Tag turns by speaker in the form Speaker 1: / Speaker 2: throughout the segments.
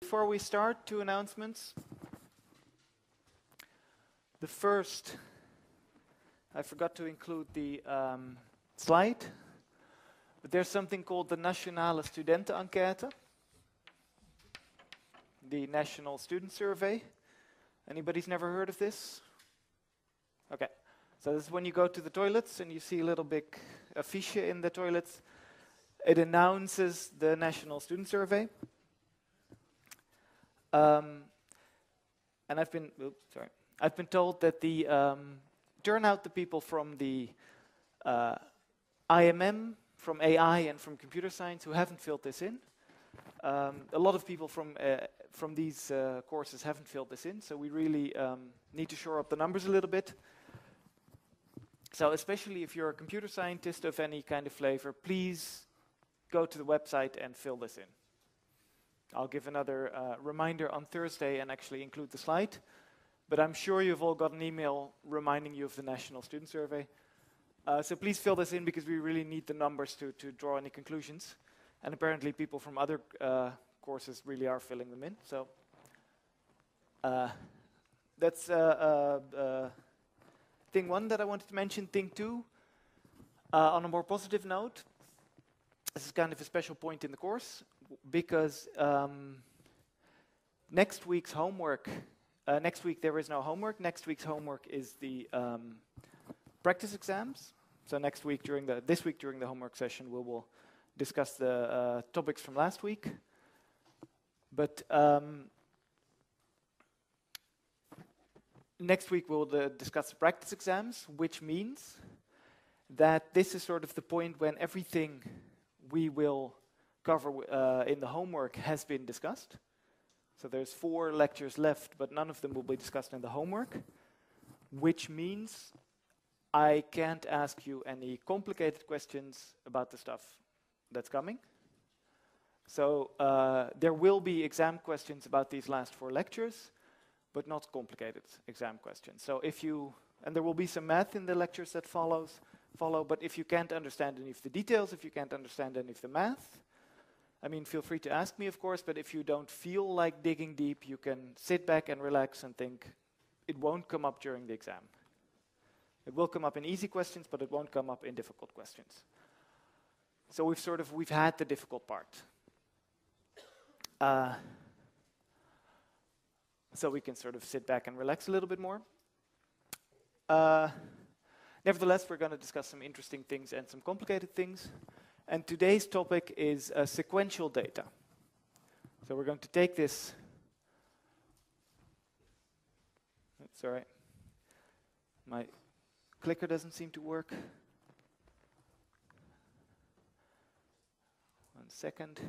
Speaker 1: Before we start, two announcements. The first, I forgot to include the um, slide, but there's something called the Nationale Studentenenquête, the National Student Survey. Anybody's never heard of this? Okay, so this is when you go to the toilets and you see a little big affiche in the toilets. It announces the National Student Survey. Um, and I've been, oops, sorry, I've been told that the um, turnout, the people from the uh, IMM, from AI, and from computer science who haven't filled this in. Um, a lot of people from uh, from these uh, courses haven't filled this in, so we really um, need to shore up the numbers a little bit. So, especially if you're a computer scientist of any kind of flavor, please go to the website and fill this in. I'll give another uh, reminder on Thursday and actually include the slide. But I'm sure you've all got an email reminding you of the National Student Survey. Uh, so please fill this in because we really need the numbers to, to draw any conclusions. And apparently people from other uh, courses really are filling them in. So uh, that's uh, uh, thing one that I wanted to mention. Thing two, on a more positive note, this is kind of a special point in the course because um, next week's homework, uh, next week there is no homework. Next week's homework is the um, practice exams. So next week during the, this week during the homework session, we will discuss the uh, topics from last week. But um, next week we'll uh, discuss the practice exams, which means that this is sort of the point when everything we will cover uh, in the homework has been discussed. So there's four lectures left, but none of them will be discussed in the homework, which means I can't ask you any complicated questions about the stuff that's coming. So uh, there will be exam questions about these last four lectures, but not complicated exam questions. So if you, and there will be some math in the lectures that follows, follow, but if you can't understand any of the details, if you can't understand any of the math, I mean, feel free to ask me, of course, but if you don't feel like digging deep, you can sit back and relax and think it won't come up during the exam. It will come up in easy questions, but it won't come up in difficult questions. So we've sort of, we've had the difficult part. Uh, so we can sort of sit back and relax a little bit more. Uh, nevertheless, we're going to discuss some interesting things and some complicated things. And today's topic is uh, sequential data. So we're going to take this. That's all right. My clicker doesn't seem to work. One second.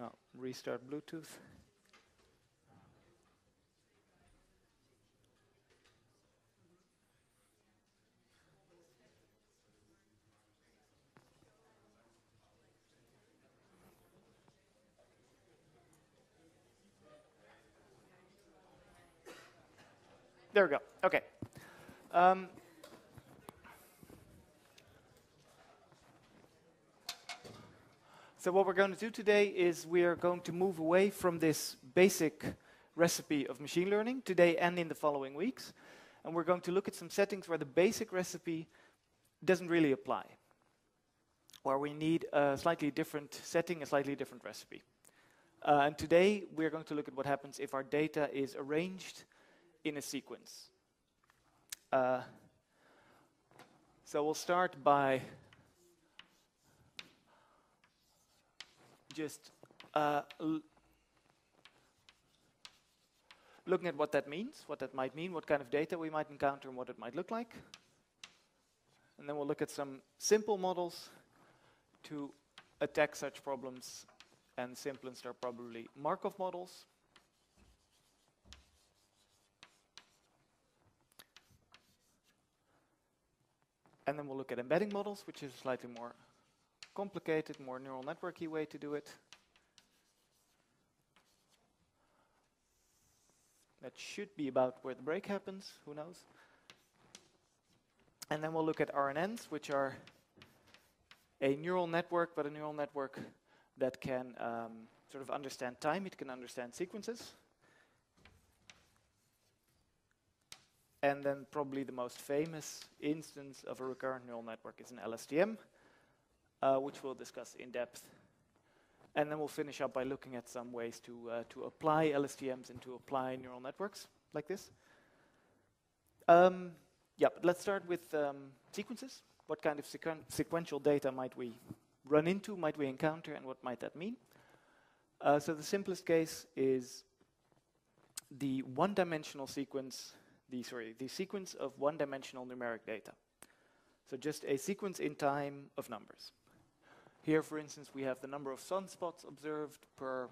Speaker 1: Oh, restart Bluetooth. There we go. Okay. Um, so what we're going to do today is we are going to move away from this basic recipe of machine learning today and in the following weeks. And we're going to look at some settings where the basic recipe doesn't really apply, where we need a slightly different setting, a slightly different recipe. Uh, and today we're going to look at what happens if our data is arranged in a sequence. Uh, so we'll start by just uh, looking at what that means, what that might mean, what kind of data we might encounter, and what it might look like. And then we'll look at some simple models to attack such problems, and simplest are probably Markov models. And then we'll look at embedding models, which is a slightly more complicated, more neural networky way to do it. That should be about where the break happens, who knows? And then we'll look at RNNs, which are a neural network, but a neural network that can um, sort of understand time, it can understand sequences. And then probably the most famous instance of a recurrent neural network is an LSTM, uh, which we'll discuss in depth. And then we'll finish up by looking at some ways to, uh, to apply LSTMs and to apply neural networks like this. Um, yeah, let's start with um, sequences. What kind of sequen sequential data might we run into, might we encounter, and what might that mean? Uh, so the simplest case is the one-dimensional sequence the, sorry, the sequence of one-dimensional numeric data. So just a sequence in time of numbers. Here, for instance, we have the number of sunspots observed per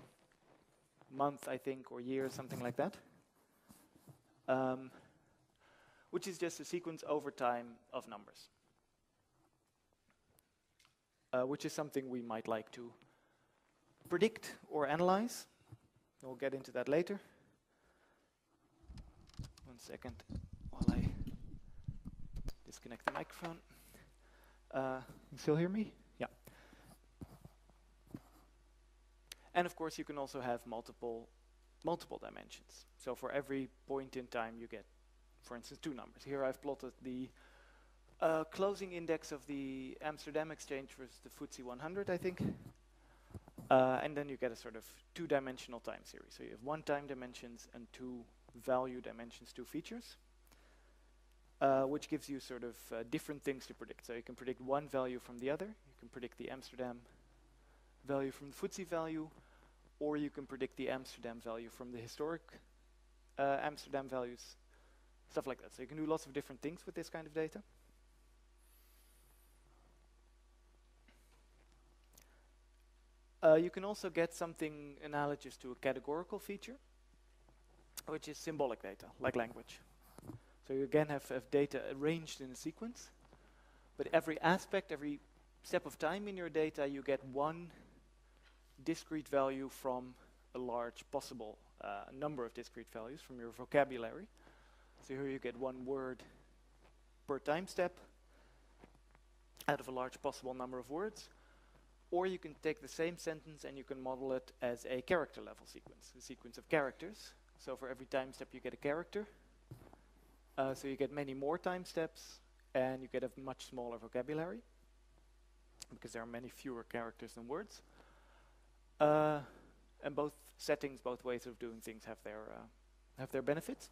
Speaker 1: month, I think, or year, something like that. Um, which is just a sequence over time of numbers. Uh, which is something we might like to predict or analyze. We'll get into that later second while I disconnect the microphone. Uh, you still hear me? Yeah. And of course, you can also have multiple multiple dimensions. So for every point in time, you get, for instance, two numbers. Here I've plotted the uh, closing index of the Amsterdam exchange versus the FTSE 100, I think. Uh, and then you get a sort of two-dimensional time series. So you have one time dimensions and two value dimensions to features, uh, which gives you sort of uh, different things to predict. So you can predict one value from the other. You can predict the Amsterdam value from the FTSE value, or you can predict the Amsterdam value from the historic uh, Amsterdam values, stuff like that. So you can do lots of different things with this kind of data. Uh, you can also get something analogous to a categorical feature which is symbolic data, like language. So you again have, have data arranged in a sequence, but every aspect, every step of time in your data, you get one discrete value from a large possible uh, number of discrete values from your vocabulary. So here you get one word per time step out of a large possible number of words. Or you can take the same sentence and you can model it as a character level sequence, a sequence of characters. So for every time step you get a character. Uh, so you get many more time steps and you get a much smaller vocabulary because there are many fewer characters than words. Uh, and both settings, both ways of doing things have their, uh, have their benefits.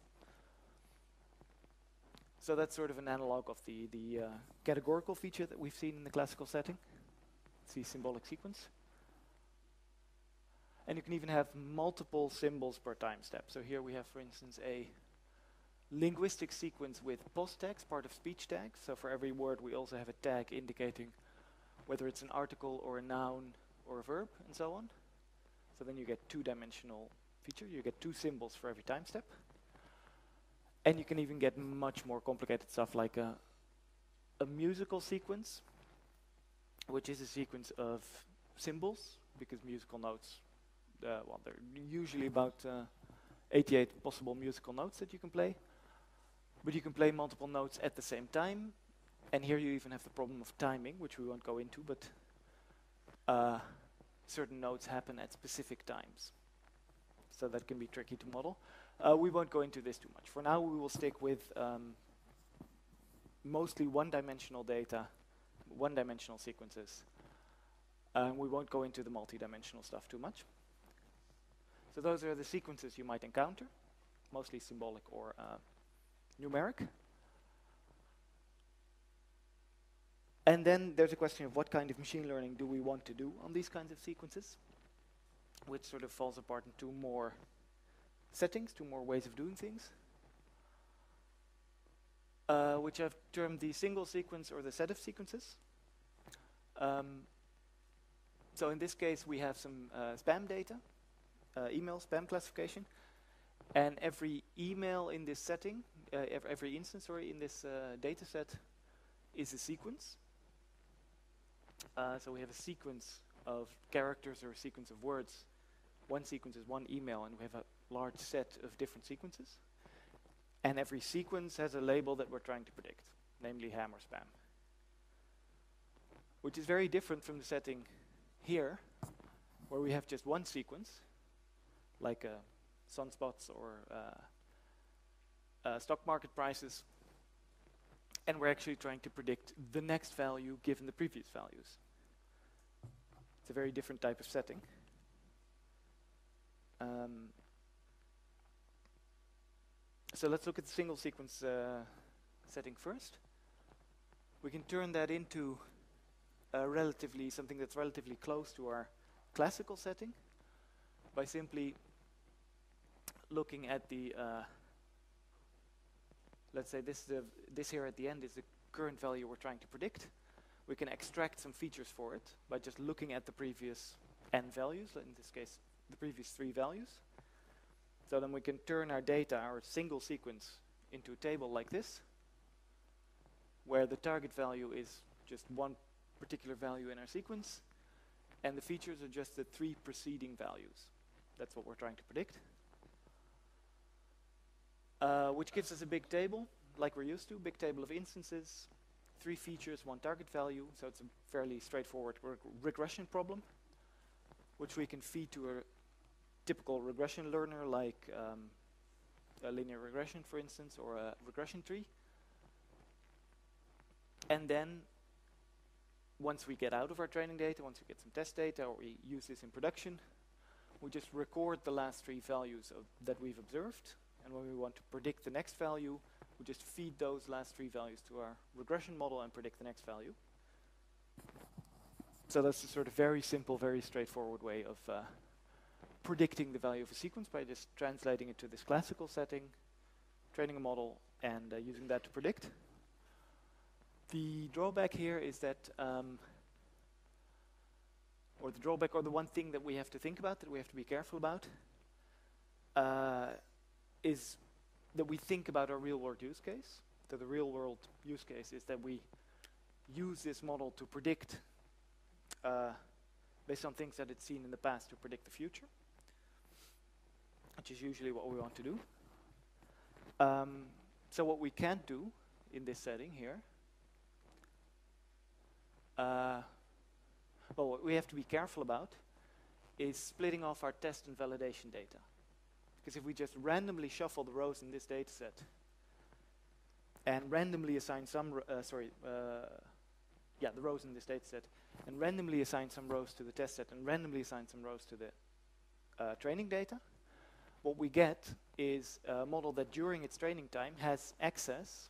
Speaker 1: So that's sort of an analog of the, the uh, categorical feature that we've seen in the classical setting. It's the symbolic sequence. And you can even have multiple symbols per time step. So here we have, for instance, a linguistic sequence with POS tags, part of speech tags. So for every word, we also have a tag indicating whether it's an article or a noun or a verb, and so on. So then you get two-dimensional feature. You get two symbols for every time step. And you can even get much more complicated stuff like a, a musical sequence, which is a sequence of symbols, because musical notes uh, well, there are usually about uh, 88 possible musical notes that you can play. But you can play multiple notes at the same time. And here you even have the problem of timing, which we won't go into, but uh, certain notes happen at specific times. So that can be tricky to model. We won't go into this too much. For now, we will stick with um, mostly one-dimensional data, one-dimensional sequences. Um, we won't go into the multi-dimensional stuff too much. So those are the sequences you might encounter, mostly symbolic or uh, numeric. And then there's a question of what kind of machine learning do we want to do on these kinds of sequences, which sort of falls apart into more settings, two more ways of doing things, uh, which I've termed the single sequence or the set of sequences. Um, so in this case, we have some uh, spam data, uh, email spam classification. And every email in this setting, uh, every, every instance, sorry, in this uh, data set is a sequence. so we have a sequence of characters or a sequence of words. One sequence is one email, and we have a large set of different sequences. And every sequence has a label that we're trying to predict. namely ham or spam. Which is very different from the setting here, where we have just one sequence, like uh, sunspots or uh, uh, stock market prices, and we're actually trying to predict the next value given the previous values. It's a very different type of setting. Um, so let's look at the single sequence uh, setting first. We can turn that into relatively something that's relatively close to our classical setting by simply looking at the uh, let's say this the, this here at the end is the current value we're trying to predict. We can extract some features for it by just looking at the previous n values, in this case the previous three values. So then we can turn our data, our single sequence, into a table like this, where the target value is just one particular value in our sequence, and the features are just the three preceding values. That's what we're trying to predict. Uh, which gives us a big table, like we're used to, big table of instances, three features, one target value, so it's a fairly straightforward reg regression problem, which we can feed to a typical regression learner like um, a linear regression, for instance, or a regression tree. And then once we get out of our training data, once we get some test data, or we use this in production, we just record the last three values that we've observed. And when we want to predict the next value, we just feed those last three values to our regression model and predict the next value. So that's a sort of very simple, very straightforward way of uh, predicting the value of a sequence by just translating it to this classical setting, training a model, and uh, using that to predict. The drawback here is that, um, or the drawback, or the one thing that we have to think about, that we have to be careful about, uh, is that we think about our real-world use case. So the real-world use case is that we use this model to predict, uh, based on things that it's seen in the past, to predict the future which is usually what we want to do. Um, so what we can't do in this setting here, uh, well, what we have to be careful about is splitting off our test and validation data. Because if we just randomly shuffle the rows in this data set and randomly assign some, uh, sorry, uh, yeah, the rows in this data set, and randomly assign some rows to the test set and randomly assign some rows to the uh, training data, what we get is a model that during its training time has access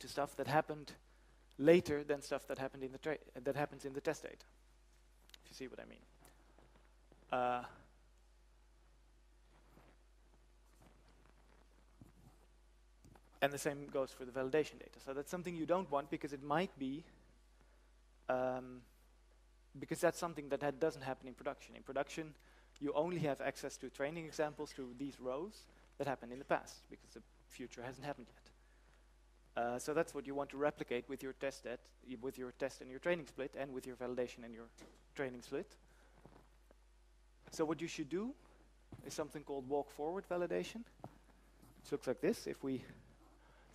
Speaker 1: to stuff that happened later than stuff that happened in the that happens in the test data. If you see what I mean. Uh, and the same goes for the validation data. So that's something you don't want because it might be um, because that's something that doesn't happen in production. In production, you only have access to training examples to these rows that happened in the past because the future hasn't happened yet. Uh, so that's what you want to replicate with your test set, with your test and your training split, and with your validation and your training split. So what you should do is something called walk forward validation. It looks like this. If we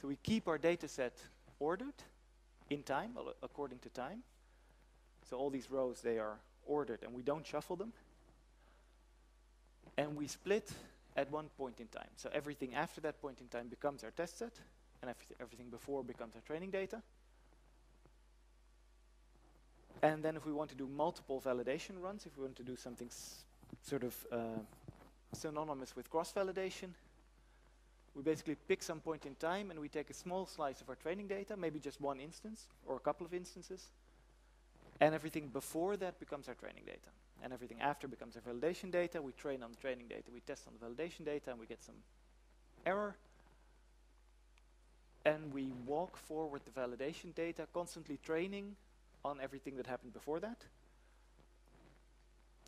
Speaker 1: so we keep our data set ordered in time, according to time. So all these rows they are ordered and we don't shuffle them and we split at one point in time. So everything after that point in time becomes our test set, and everything before becomes our training data. And then if we want to do multiple validation runs, if we want to do something sort of uh, synonymous with cross-validation, we basically pick some point in time and we take a small slice of our training data, maybe just one instance or a couple of instances, and everything before that becomes our training data and everything after becomes our validation data. We train on the training data, we test on the validation data, and we get some error. And we walk forward the validation data, constantly training on everything that happened before that.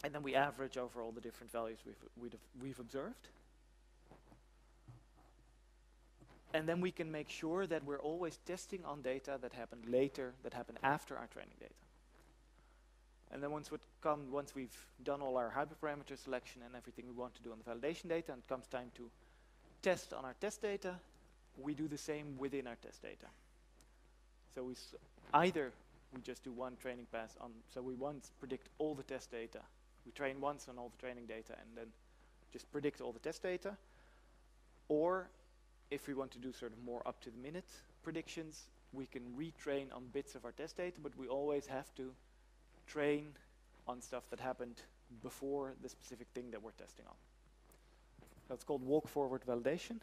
Speaker 1: And then we average over all the different values we've, we've, we've observed. And then we can make sure that we're always testing on data that happened later, that happened after our training data. And then once, come, once we've done all our hyperparameter selection and everything we want to do on the validation data, and it comes time to test on our test data, we do the same within our test data. So we either we just do one training pass on, so we once predict all the test data. We train once on all the training data and then just predict all the test data. Or if we want to do sort of more up to the minute predictions, we can retrain on bits of our test data, but we always have to train on stuff that happened before the specific thing that we're testing on. That's called walk forward validation.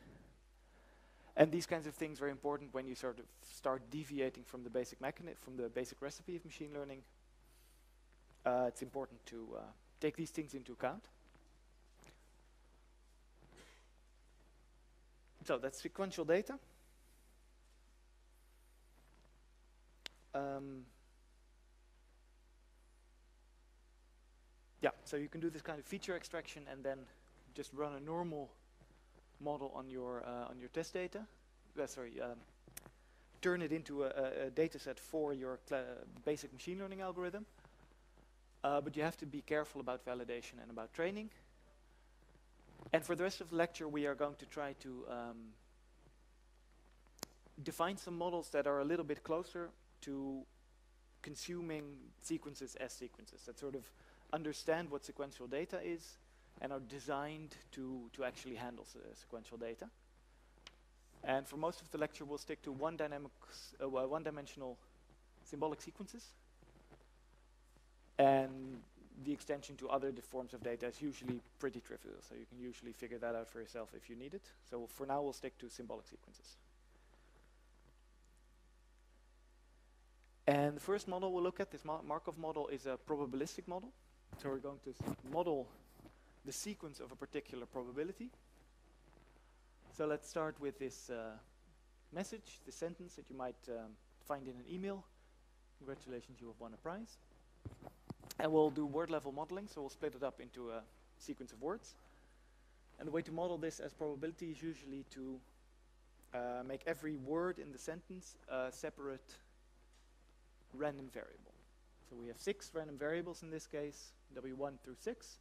Speaker 1: And these kinds of things are important when you sort of start deviating from the basic mechanism, from the basic recipe of machine learning. Uh, it's important to uh, take these things into account. So that's sequential data. Um, yeah, so you can do this kind of feature extraction and then just run a normal model on your uh, on your test data. Uh, sorry, um, turn it into a, a, a data set for your basic machine learning algorithm. Uh, but you have to be careful about validation and about training. And for the rest of the lecture, we are going to try to um, define some models that are a little bit closer to consuming sequences as sequences, that sort of understand what sequential data is and are designed to, to actually handle sequential data. And for most of the lecture, we'll stick to one, uh, one-dimensional symbolic sequences. And the extension to other forms of data is usually pretty trivial, so you can usually figure that out for yourself if you need it. So for now, we'll stick to symbolic sequences. And the first model we'll look at, this Markov model, is a probabilistic model. So we're going to model the sequence of a particular probability. So let's start with this uh, message, this sentence that you might um, find in an email. Congratulations, you have won a prize. And we'll do word level modeling, so we'll split it up into a sequence of words. And the way to model this as probability is usually to uh, make every word in the sentence a separate random variable. So we have six random variables in this case, W1 through 6.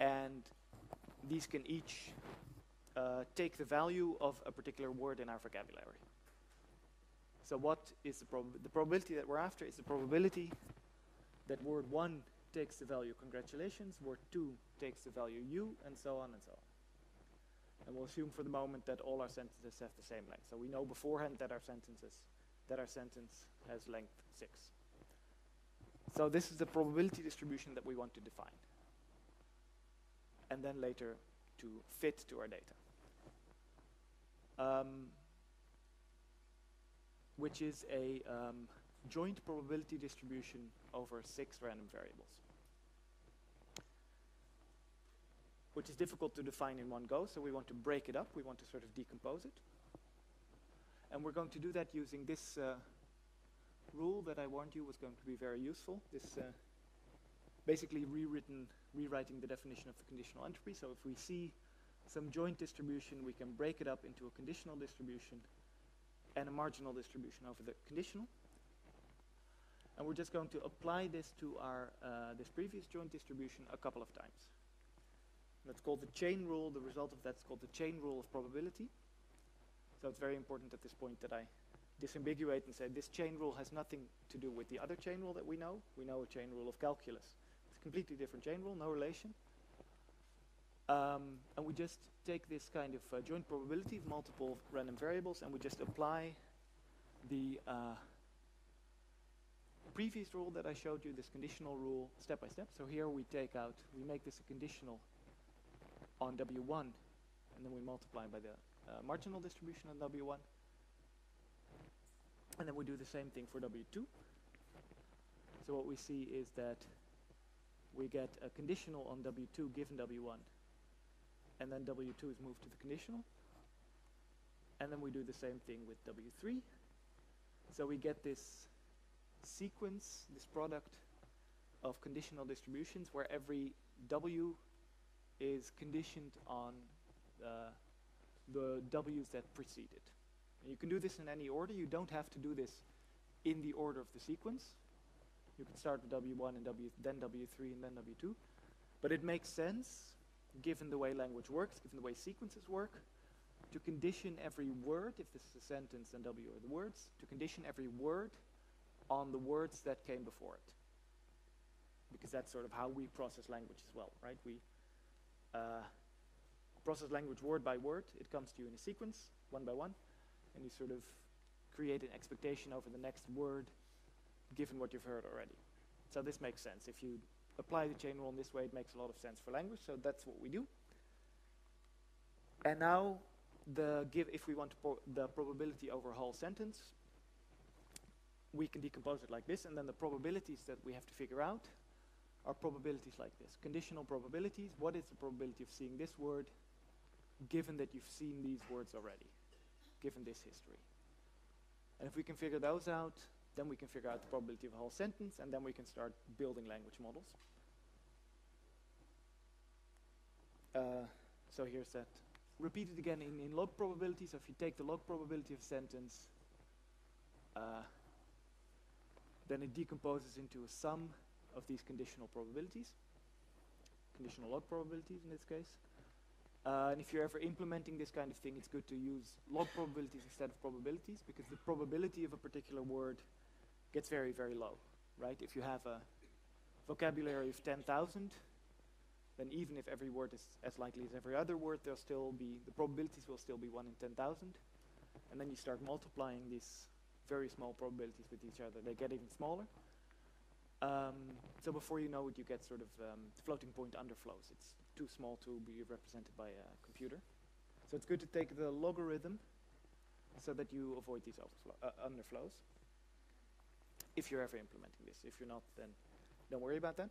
Speaker 1: And these can each uh, take the value of a particular word in our vocabulary. So what is the, prob the probability that we're after is the probability that word 1 takes the value congratulations, word 2 takes the value you, and so on and so on. And we'll assume for the moment that all our sentences have the same length. So we know beforehand that our sentences, that our sentence has length 6. So this is the probability distribution that we want to define. And then later to fit to our data. Um, which is a um, joint probability distribution over six random variables. Which is difficult to define in one go, so we want to break it up. We want to sort of decompose it. And we're going to do that using this uh, rule that I warned you was going to be very useful. This uh, basically rewritten, rewriting the definition of the conditional entropy. So if we see some joint distribution, we can break it up into a conditional distribution and a marginal distribution over the conditional. And we're just going to apply this to our uh, this previous joint distribution a couple of times. That's called the chain rule. The result of that's called the chain rule of probability. So it's very important at this point that I disambiguate and say this chain rule has nothing to do with the other chain rule that we know. We know a chain rule of calculus. It's a completely different chain rule, no relation. Um, and we just take this kind of uh, joint probability of multiple random variables and we just apply the uh, previous rule that I showed you, this conditional rule, step by step. So here we take out, we make this a conditional on W1 and then we multiply by the uh, marginal distribution on W1 and then we do the same thing for W2. So what we see is that we get a conditional on W2 given W1. And then W2 is moved to the conditional. And then we do the same thing with W3. So we get this sequence, this product of conditional distributions where every W is conditioned on uh, the W's that precede it. And you can do this in any order. You don't have to do this in the order of the sequence. You can start with W1 and W, then W3 and then W2. But it makes sense, given the way language works, given the way sequences work, to condition every word, if this is a sentence and W are the words, to condition every word on the words that came before it. Because that's sort of how we process language as well, right? We uh, process language word by word. It comes to you in a sequence, one by one, and you sort of create an expectation over the next word given what you've heard already. So this makes sense. If you apply the chain rule in this way, it makes a lot of sense for language, so that's what we do. And now, the give if we want the probability over a whole sentence, we can decompose it like this, and then the probabilities that we have to figure out are probabilities like this. Conditional probabilities, what is the probability of seeing this word given that you've seen these words already, given this history. And if we can figure those out, then we can figure out the probability of a whole sentence, and then we can start building language models. Uh, so here's that. Repeat it again in, in log probability. So if you take the log probability of sentence, uh, then it decomposes into a sum of these conditional probabilities, conditional log probabilities in this case. Uh, and if you're ever implementing this kind of thing, it's good to use log probabilities instead of probabilities because the probability of a particular word gets very, very low, right? If you have a vocabulary of 10,000, then even if every word is as likely as every other word, there'll still be, the probabilities will still be 1 in 10,000. And then you start multiplying these very small probabilities with each other. They get even smaller. Um, so before you know it, you get sort of um, floating point underflows. It's too small to be represented by a computer. So it's good to take the logarithm so that you avoid these uh, underflows. If you're ever implementing this. If you're not, then don't worry about that.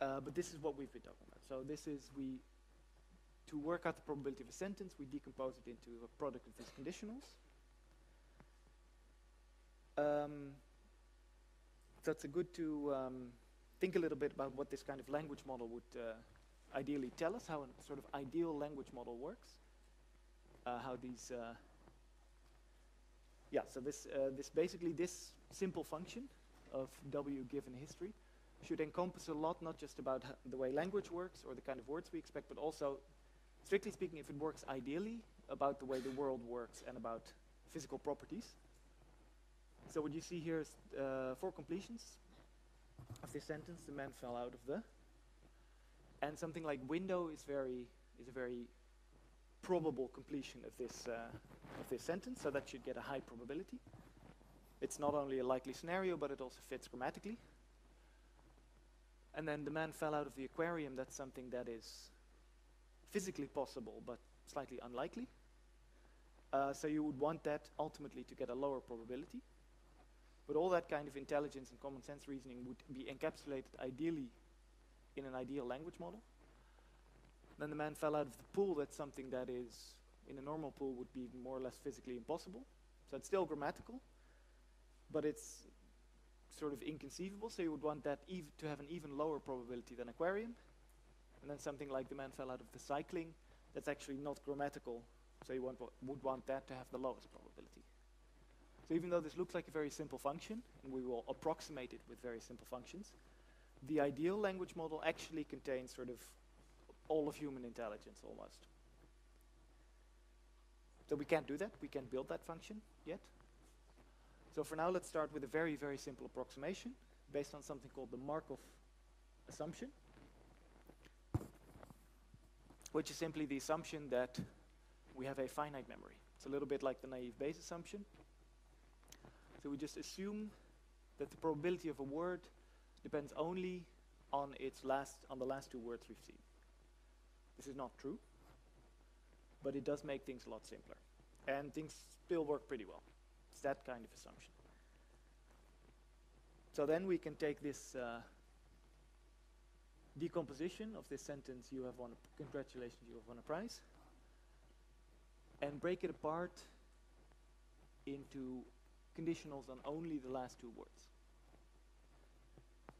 Speaker 1: Uh, but this is what we've been talking about. So this is we, to work out the probability of a sentence, we decompose it into a product of these conditionals. Um, so it's good to um, think a little bit about what this kind of language model would uh, ideally tell us, how a sort of ideal language model works, uh, how these, uh, yeah, so this, uh, this basically this simple function of W given history should encompass a lot, not just about the way language works or the kind of words we expect, but also, strictly speaking, if it works ideally, about the way the world works and about physical properties. So what you see here is uh, four completions of this sentence. The man fell out of the. And something like window is very is a very probable completion of this uh, of this sentence. So that should get a high probability. It's not only a likely scenario, but it also fits grammatically. And then the man fell out of the aquarium. That's something that is physically possible, but slightly unlikely. Uh, so you would want that ultimately to get a lower probability. But all that kind of intelligence and common sense reasoning would be encapsulated ideally in an ideal language model. Then the man fell out of the pool. That's something that is, in a normal pool, would be more or less physically impossible. So it's still grammatical, but it's sort of inconceivable. So you would want that to have an even lower probability than aquarium. And then something like the man fell out of the cycling. That's actually not grammatical. So you want, would want that to have the lowest probability. So even though this looks like a very simple function, and we will approximate it with very simple functions, the ideal language model actually contains sort of all of human intelligence almost. So we can't do that. We can't build that function yet. So for now, let's start with a very, very simple approximation based on something called the Markov assumption, which is simply the assumption that we have a finite memory. It's a little bit like the naive Bayes assumption. So we just assume that the probability of a word depends only on its last on the last two words we've seen. This is not true, but it does make things a lot simpler. And things still work pretty well. It's that kind of assumption. So then we can take this uh, decomposition of this sentence, you have won, congratulations, you have won a prize, and break it apart into conditionals on only the last two words.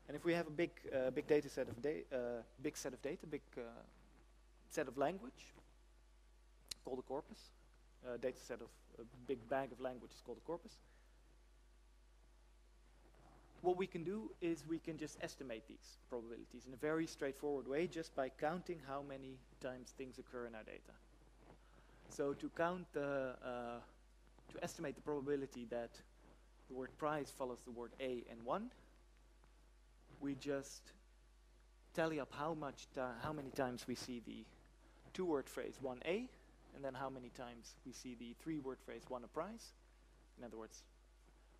Speaker 1: And if we have a big, uh, big data set of data, uh, big set of data, big uh, set of language, called a corpus, a data set of a big bag of language is called a corpus. What we can do is we can just estimate these probabilities in a very straightforward way just by counting how many times things occur in our data. So to count the, uh, to estimate the probability that the word prize follows the word a and 1, we just tally up how much, how many times we see the two-word phrase 1a, and then how many times we see the three-word phrase 1 a prize. In other words,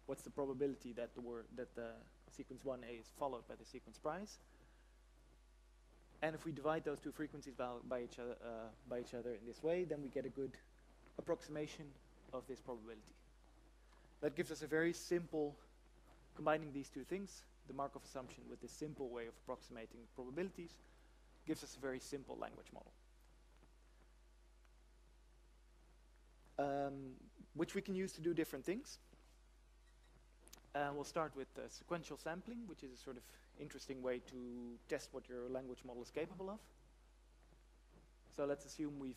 Speaker 1: what's the probability that the word that the sequence 1a is followed by the sequence prize? And if we divide those two frequencies by each other uh, by each other in this way, then we get a good approximation of this probability. That gives us a very simple, combining these two things, the Markov assumption with this simple way of approximating probabilities, gives us a very simple language model. Um, which we can use to do different things. Uh, we'll start with uh, sequential sampling, which is a sort of interesting way to test what your language model is capable of. So let's assume we've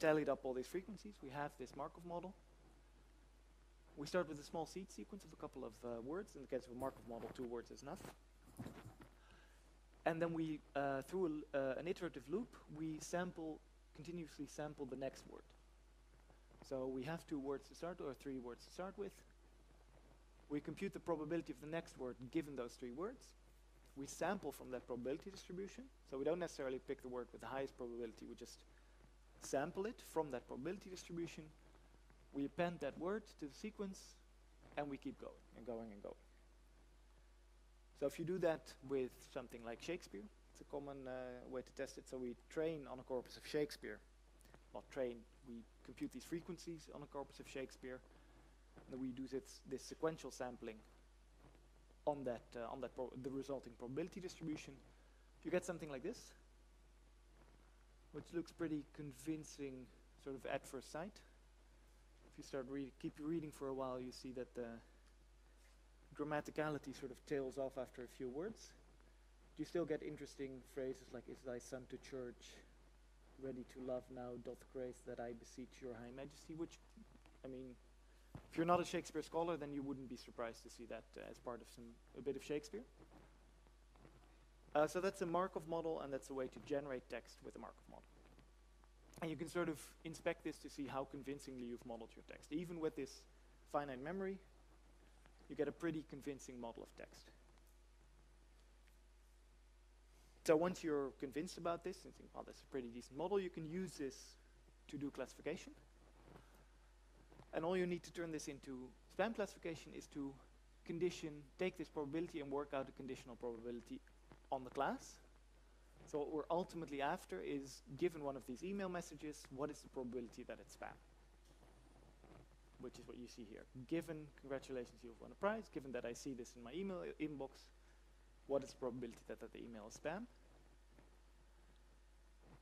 Speaker 1: tallied up all these frequencies. We have this Markov model. We start with a small seed sequence of a couple of uh, words. In the case of a Markov model, two words is enough. And then we, uh, through a, uh, an iterative loop, we sample, continuously sample the next word. So we have two words to start, or three words to start with. We compute the probability of the next word given those three words. We sample from that probability distribution. So we don't necessarily pick the word with the highest probability, we just sample it from that probability distribution. We append that word to the sequence, and we keep going and going and going. So if you do that with something like Shakespeare, it's a common uh, way to test it. So we train on a corpus of Shakespeare. Not train, we compute these frequencies on a corpus of Shakespeare and we do this, this sequential sampling on that, uh, on that the resulting probability distribution, you get something like this, which looks pretty convincing sort of at first sight. If you start read keep reading for a while, you see that the grammaticality sort of tails off after a few words. You still get interesting phrases like, is thy son to church, ready to love now, doth grace that I beseech your high majesty, which, I mean, if you're not a Shakespeare scholar, then you wouldn't be surprised to see that uh, as part of some a bit of Shakespeare. Uh, so that's a Markov model, and that's a way to generate text with a Markov model. And you can sort of inspect this to see how convincingly you've modeled your text. Even with this finite memory, you get a pretty convincing model of text. So once you're convinced about this and think, well, that's a pretty decent model, you can use this to do classification. And all you need to turn this into spam classification is to condition, take this probability and work out a conditional probability on the class. So what we're ultimately after is, given one of these email messages, what is the probability that it's spam? Which is what you see here. Given, congratulations, you've won a prize. Given that I see this in my email inbox, what is the probability that, that the email is spam?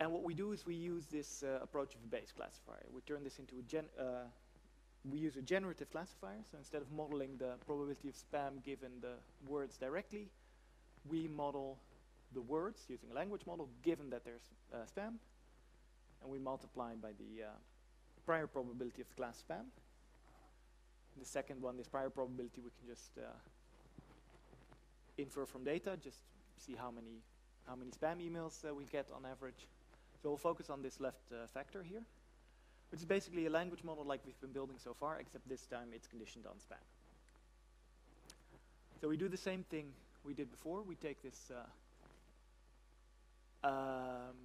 Speaker 1: And what we do is we use this uh, approach of a Bayes classifier. We turn this into a gen, uh, we use a generative classifier. So instead of modeling the probability of spam given the words directly, we model the words using a language model given that there's uh, spam. And we multiply by the uh, prior probability of the class spam. The second one, this prior probability, we can just uh, infer from data, just see how many, how many spam emails uh, we get on average. So we'll focus on this left uh, factor here which is basically a language model like we've been building so far, except this time it's conditioned on spam. So we do the same thing we did before. We take this uh, um,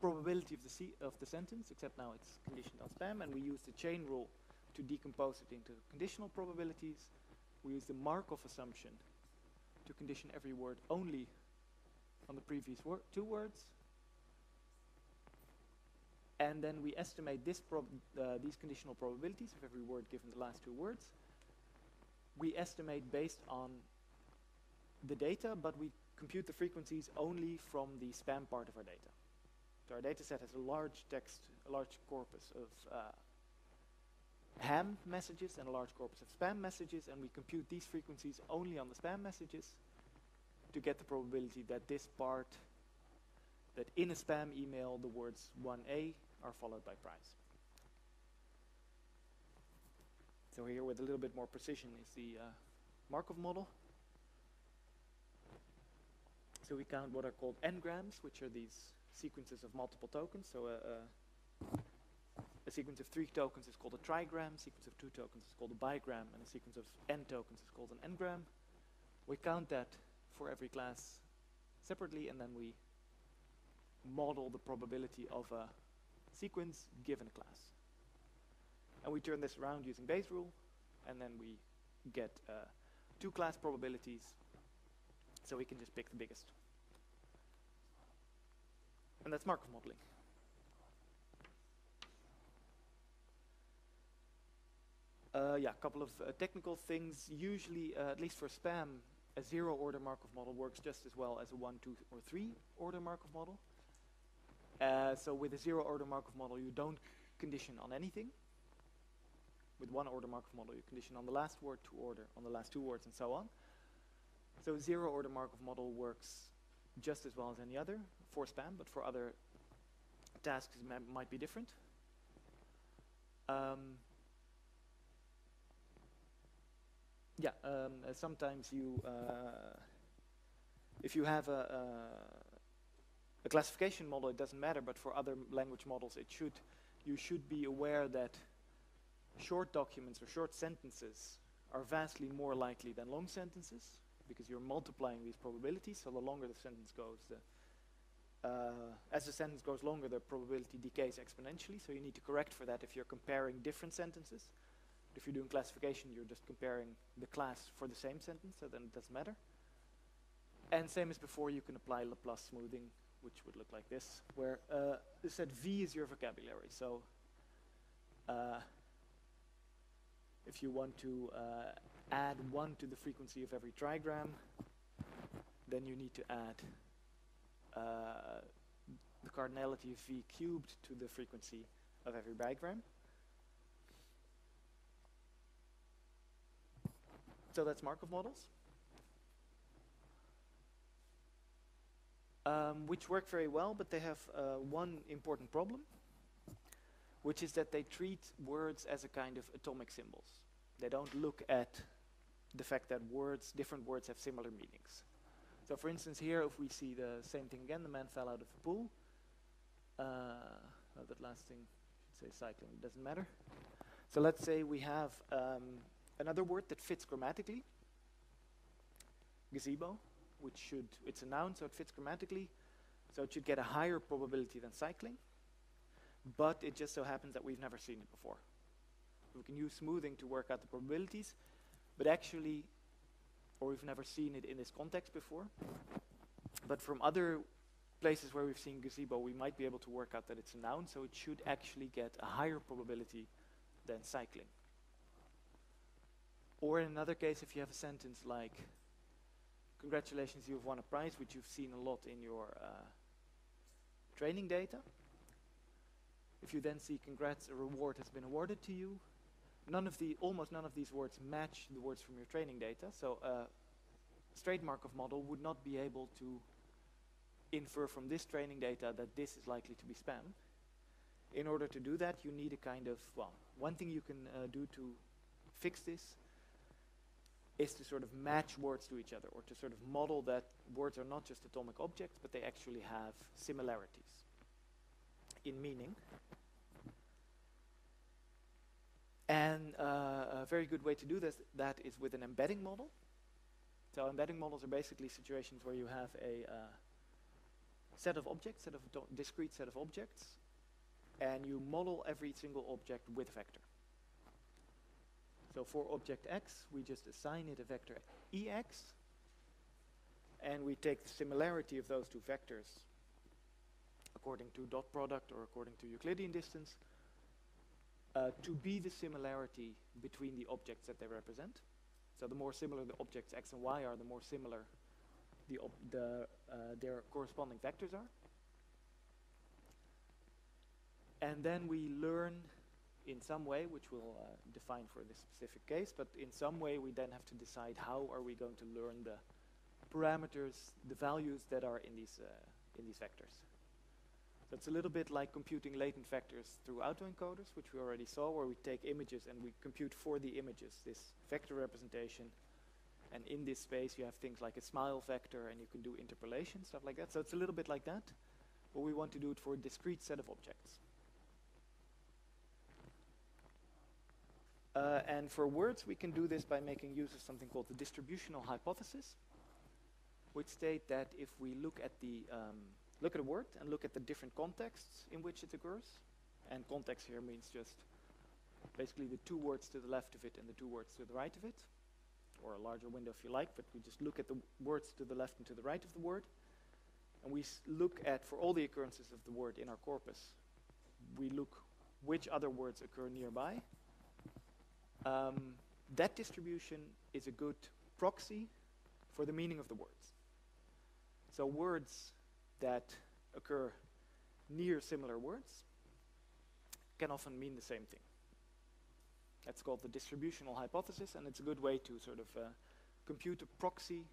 Speaker 1: probability of the, of the sentence, except now it's conditioned on spam, and we use the chain rule to decompose it into conditional probabilities. We use the Markov assumption to condition every word only on the previous wor two words, and then we estimate this uh, these conditional probabilities of every word given the last two words. We estimate based on the data, but we compute the frequencies only from the spam part of our data. So our data set has a large text, a large corpus of uh, ham messages and a large corpus of spam messages, and we compute these frequencies only on the spam messages to get the probability that this part, that in a spam email the words 1a are followed by prize. So here with a little bit more precision is the uh, Markov model. So we count what are called n-grams, which are these sequences of multiple tokens. So a, a a sequence of three tokens is called a trigram, sequence of two tokens is called a bigram, and a sequence of n tokens is called an n-gram. We count that for every class separately, and then we model the probability of a sequence given a class. And we turn this around using Bayes' rule, and then we get uh, two class probabilities, so we can just pick the biggest. And that's Markov modeling. Uh, yeah, a couple of uh, technical things. Usually, uh, at least for spam, a zero order Markov model works just as well as a one, two, or three order Markov model. So with a zero order Markov model, you don't condition on anything. With one order Markov model, you condition on the last word, two order, on the last two words, and so on. So zero order Markov model works just as well as any other for spam, but for other tasks it might be different. Um, yeah, um, uh, sometimes you, uh, if you have a, a, classification model, it doesn't matter, but for other language models, it should, you should be aware that short documents or short sentences are vastly more likely than long sentences because you're multiplying these probabilities, so the longer the sentence goes, the, uh, as the sentence goes longer, the probability decays exponentially, so you need to correct for that if you're comparing different sentences. But If you're doing classification, you're just comparing the class for the same sentence, so then it doesn't matter. And same as before, you can apply Laplace smoothing, which would look like this, where uh, set V is your vocabulary. So uh, if you want to uh, add 1 to the frequency of every trigram, then you need to add uh, the cardinality of V cubed to the frequency of every bigram. So that's Markov models. Um, which work very well, but they have uh, one important problem, which is that they treat words as a kind of atomic symbols. They don't look at the fact that words, different words have similar meanings. So for instance here, if we see the same thing again, the man fell out of the pool. Uh, oh, that last thing say cycling, it doesn't matter. So let's say we have um, another word that fits grammatically, gazebo, which should, it's a noun, so it fits grammatically, so it should get a higher probability than cycling, but it just so happens that we've never seen it before. We can use smoothing to work out the probabilities, but actually, or we've never seen it in this context before, but from other places where we've seen gazebo, we might be able to work out that it's a noun, so it should actually get a higher probability than cycling. Or in another case, if you have a sentence like, congratulations, you've won a prize, which you've seen a lot in your uh, training data. If you then see, congrats, a reward has been awarded to you, none of the, almost none of these words match the words from your training data. So a straight Markov model would not be able to infer from this training data that this is likely to be spam. In order to do that, you need a kind of, well, one thing you can uh, do to fix this is to sort of match words to each other or to sort of model that words are not just atomic objects, but they actually have similarities in meaning. And uh, a very good way to do this, that is with an embedding model. So embedding models are basically situations where you have a uh, set of objects, set of discrete set of objects, and you model every single object with a vector. So for object x, we just assign it a vector ex, and we take the similarity of those two vectors according to dot product or according to Euclidean distance uh, to be the similarity between the objects that they represent. So the more similar the objects x and y are, the more similar the, the uh, their corresponding vectors are. And then we learn in some way, which we'll uh, define for this specific case, but in some way we then have to decide how are we going to learn the parameters, the values that are in these, uh, in these vectors. It's a little bit like computing latent vectors through autoencoders, which we already saw, where we take images and we compute for the images this vector representation. And in this space, you have things like a smile vector, and you can do interpolation, stuff like that. So it's a little bit like that, but we want to do it for a discrete set of objects. Uh, and for words, we can do this by making use of something called the distributional hypothesis, which state that if we look at the um, look at a word and look at the different contexts in which it occurs, and context here means just basically the two words to the left of it and the two words to the right of it, or a larger window if you like, but we just look at the words to the left and to the right of the word, and we look at, for all the occurrences of the word in our corpus, we look which other words occur nearby. Um, that distribution is a good proxy for the meaning of the words. So words that occur near similar words can often mean the same thing. That's called the distributional hypothesis, and it's a good way to sort of uh, compute a proxy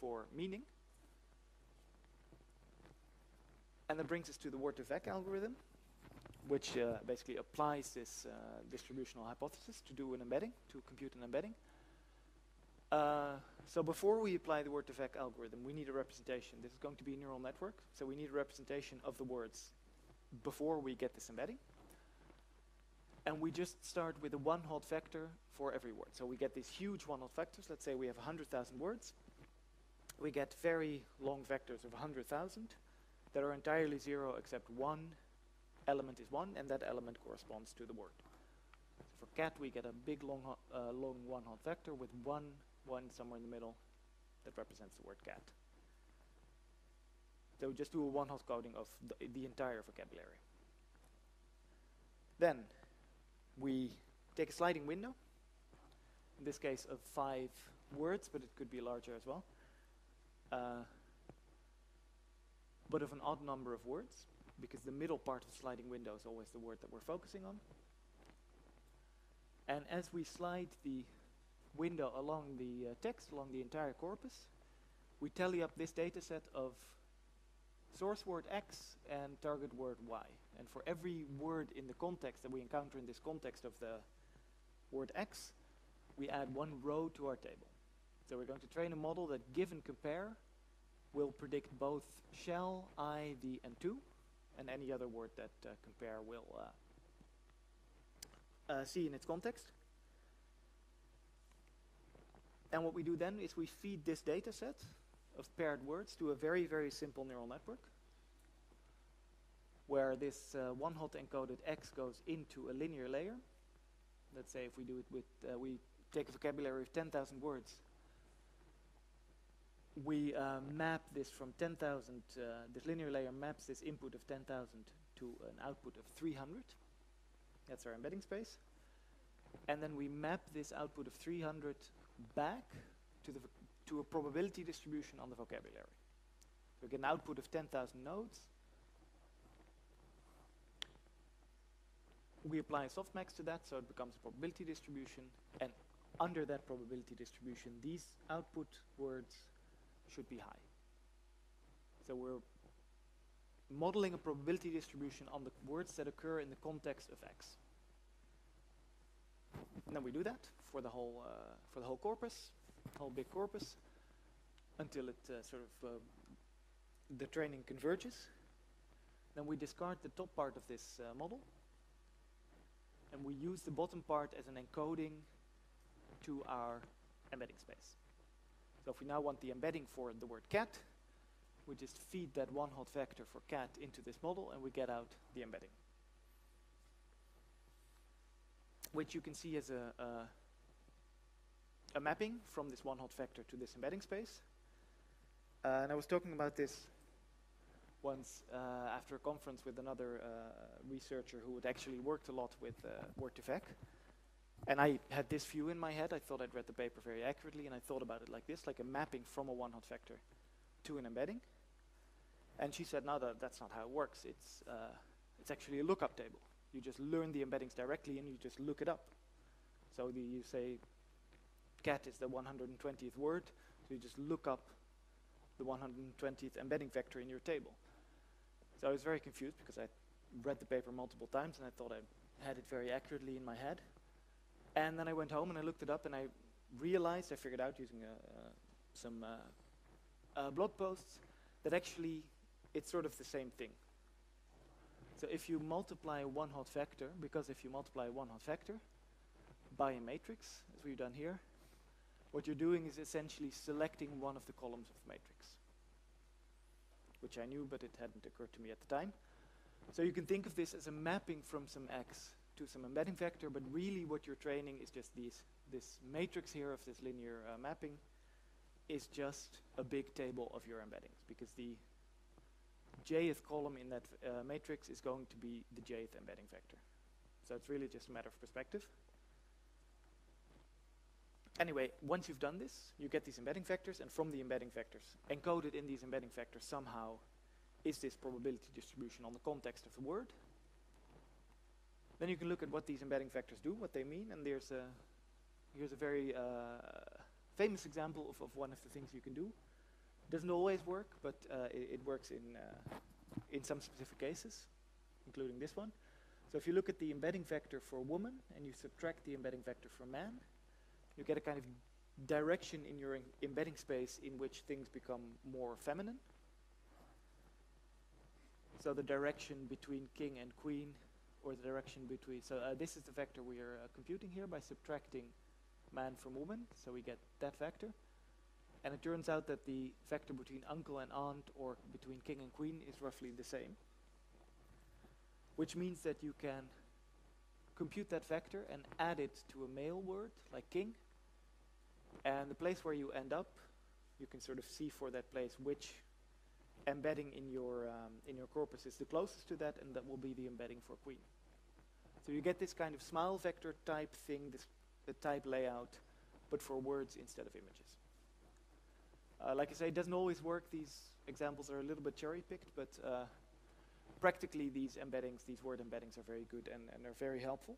Speaker 1: for meaning. And that brings us to the word2vec algorithm, which uh, basically applies this uh, distributional hypothesis to do an embedding, to compute an embedding. Uh, so before we apply the word2vec algorithm, we need a representation. This is going to be a neural network, so we need a representation of the words before we get this embedding. And we just start with a one-hot vector for every word. So we get these huge one-hot vectors. Let's say we have 100,000 words. We get very long vectors of 100,000 that are entirely zero except one element is one, and that element corresponds to the word. So for cat, we get a big long, uh, long one-hot vector with one one somewhere in the middle that represents the word cat. So we just do a one-hot coding of the, the entire vocabulary. Then we take a sliding window, in this case of five words, but it could be larger as well, uh, but of an odd number of words, because the middle part of the sliding window is always the word that we're focusing on. And as we slide the window along the uh, text, along the entire corpus, we tally up this data set of source word X and target word Y. And for every word in the context that we encounter in this context of the word X, we add one row to our table. So we're going to train a model that given compare will predict both shell, I, the, and to, and any other word that uh, compare will uh, uh, see in its context. And what we do then is we feed this data set of paired words to a very, very simple neural network where this uh, one hot encoded X goes into a linear layer. Let's say if we do it with, uh, we take a vocabulary of 10,000 words. We uh, map this from 10,000, uh, this linear layer maps this input of 10,000 to an output of 300. That's our embedding space. And then we map this output of 300 back to, the to a probability distribution on the vocabulary. We get an output of 10,000 nodes. We apply a softmax to that, so it becomes a probability distribution. And under that probability distribution, these output words should be high. So we're modeling a probability distribution on the words that occur in the context of X. And then we do that for the whole uh, for the whole corpus, whole big corpus, until it uh, sort of uh, the training converges. Then we discard the top part of this uh, model, and we use the bottom part as an encoding to our embedding space. So if we now want the embedding for the word cat, we just feed that one hot vector for cat into this model, and we get out the embedding which you can see as a, a, a mapping from this one hot vector to this embedding space. Uh, and I was talking about this once uh, after a conference with another uh, researcher who had actually worked a lot with uh, Word2Vec. And I had this view in my head. I thought I'd read the paper very accurately, and I thought about it like this, like a mapping from a one-hot vector to an embedding. And she said, no, that, that's not how it works. It's, uh, it's actually a lookup table. You just learn the embeddings directly and you just look it up. So the, you say cat is the 120th word, so you just look up the 120th embedding vector in your table. So I was very confused because I read the paper multiple times and I thought I had it very accurately in my head. And then I went home and I looked it up and I realized, I figured out using uh, uh, some uh, uh, blog posts, that actually it's sort of the same thing. So if you multiply one hot vector, because if you multiply one hot vector, by a matrix, as we've done here, what you're doing is essentially selecting one of the columns of the matrix, which I knew, but it hadn't occurred to me at the time. So you can think of this as a mapping from some x to some embedding vector, but really what you're training is just these, this matrix here of this linear uh, mapping is just a big table of your embeddings, because the jth column in that uh, matrix is going to be the jth embedding vector. So it's really just a matter of perspective. Anyway, once you've done this, you get these embedding vectors, and from the embedding vectors, encoded in these embedding vectors somehow is this probability distribution on the context of the word. Then you can look at what these embedding vectors do, what they mean, and there's a, here's a very uh, famous example of, of, one of the things you can do. Doesn't always work, but uh, it, it, works in, uh, in some specific cases, including this one. So if you look at the embedding vector for woman, and you subtract the embedding vector for man, you get a kind of direction in your embedding space in which things become more feminine. So the direction between king and queen, or the direction between, so uh, this is the vector we are uh, computing here by subtracting man from woman, so we get that vector. And it turns out that the vector between uncle and aunt, or between king and queen, is roughly the same. Which means that you can compute that vector and add it to a male word, like king. And the place where you end up, you can sort of see for that place which embedding in your, um, in your corpus is the closest to that, and that will be the embedding for queen. So you get this kind of smile vector type thing, this the type layout, but for words instead of images. Uh, like I say, it doesn't always work. These examples are a little bit cherry-picked, but uh, practically these embeddings, these word embeddings are very good and, and are very helpful.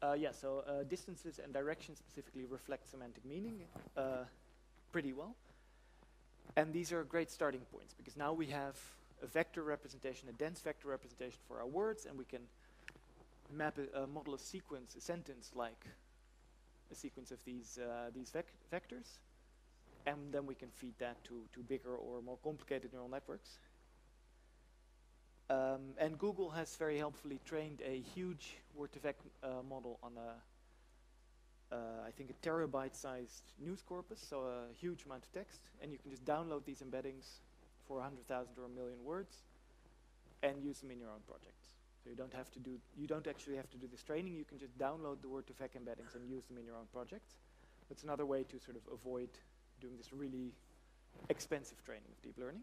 Speaker 1: Uh, yeah, so uh, distances and directions specifically reflect semantic meaning uh, pretty well. And these are great starting points because now we have a vector representation, a dense vector representation for our words, and we can map a, a model a sequence, a sentence like a sequence of these, uh, these vec vectors, and then we can feed that to, to bigger or more complicated neural networks. Um, and Google has very helpfully trained a huge word2vec uh, model on a, uh, I think a terabyte-sized news corpus, so a huge amount of text, and you can just download these embeddings for 100,000 or a million words and use them in your own projects. You don't have to do, you don't actually have to do this training, you can just download the word2vec embeddings and use them in your own projects. That's another way to sort of avoid doing this really expensive training of deep learning.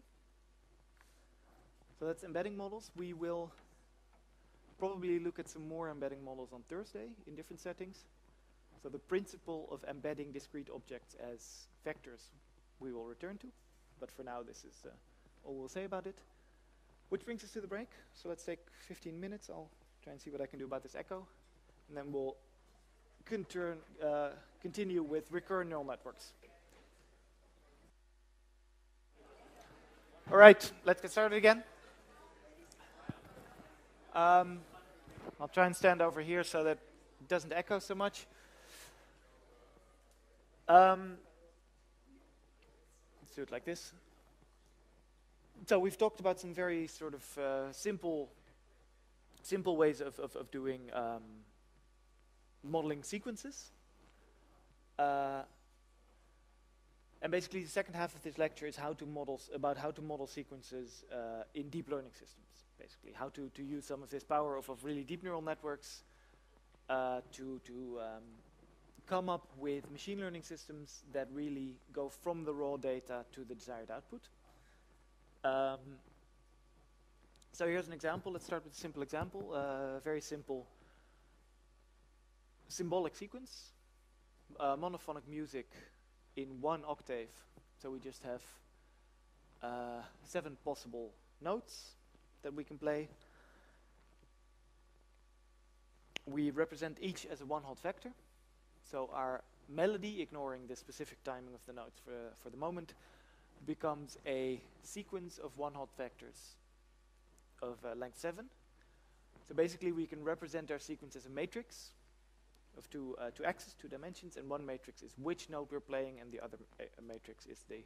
Speaker 1: So that's embedding models. We will probably look at some more embedding models on Thursday in different settings. So the principle of embedding discrete objects as vectors we will return to. But for now, this is uh, all we'll say about it. Which brings us to the break. So let's take 15 minutes. I'll try and see what I can do about this echo. And then we'll uh, continue with recurrent neural networks. All right, let's get started again. Um, I'll try and stand over here so that it doesn't echo so much. Um, let's do it like this. So we've talked about some very sort of uh, simple, simple ways of, of, of doing um, modeling sequences. Uh, and basically, the second half of this lecture is how to model about how to model sequences uh, in deep learning systems basically, how to, to use some of this power of, of really deep neural networks uh, to, to um, come up with machine learning systems that really go from the raw data to the desired output. Um, so here's an example. Let's start with a simple example. Uh, very simple symbolic sequence. Uh, monophonic music in one octave. So we just have uh, seven possible notes that we can play. We represent each as a one-hot vector. So our melody, ignoring the specific timing of the notes for, for the moment, becomes a sequence of one-hot vectors of uh, length 7. So basically we can represent our sequence as a matrix of two, uh, two axes, two dimensions, and one matrix is which note we're playing, and the other uh, matrix is the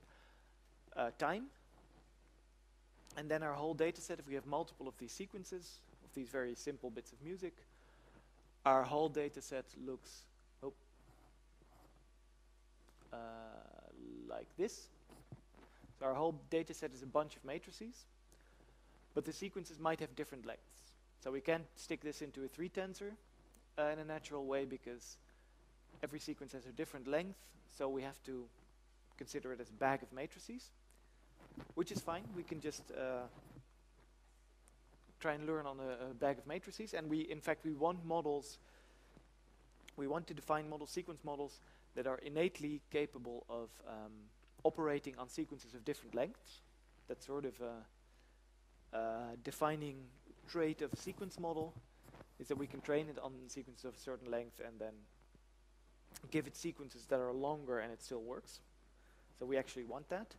Speaker 1: uh, time. And then our whole data set, if we have multiple of these sequences, of these very simple bits of music, our whole data set looks oh, uh, like this. So our whole data set is a bunch of matrices, but the sequences might have different lengths. So we can't stick this into a 3 tensor uh, in a natural way because every sequence has a different length, so we have to consider it as a bag of matrices, which is fine. We can just uh, try and learn on a, a, bag of matrices, and we, in fact, we want models, we want to define model sequence models that are innately capable of um, operating on sequences of different lengths. That's sort of a, a defining trait of a sequence model, is that we can train it on sequences of a certain length and then give it sequences that are longer and it still works. So we actually want that.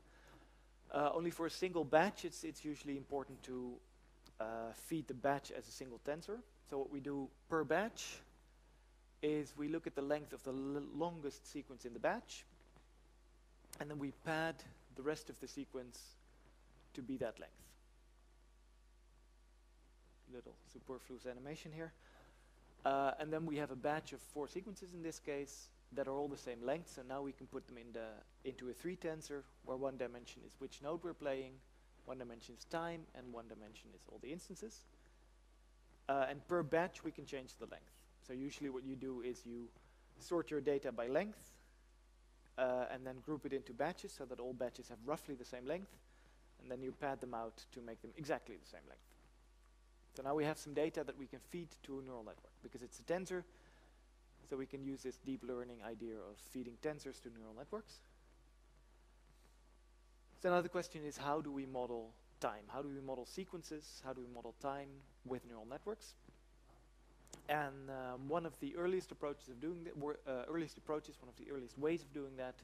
Speaker 1: Uh, only for a single batch, it's, it's usually important to uh, feed the batch as a single tensor. So what we do per batch is we look at the length of the longest sequence in the batch, and then we pad the rest of the sequence to be that length. Little superfluous animation here. Uh, and then we have a batch of four sequences in this case that are all the same length. So now we can put them in the, into a three tensor where one dimension is which node we're playing, one dimension is time, and one dimension is all the instances. Uh, and per batch we can change the length. So usually what you do is you sort your data by length uh, and then group it into batches so that all batches have roughly the same length. And then you pad them out to make them exactly the same length. So now we have some data that we can feed to a neural network because it's a tensor. So we can use this deep learning idea of feeding tensors to neural networks. So now the question is how do we model time? How do we model sequences? How do we model time with neural networks? And um, one of the earliest approaches of doing that, uh, earliest approaches, one of the earliest ways of doing that,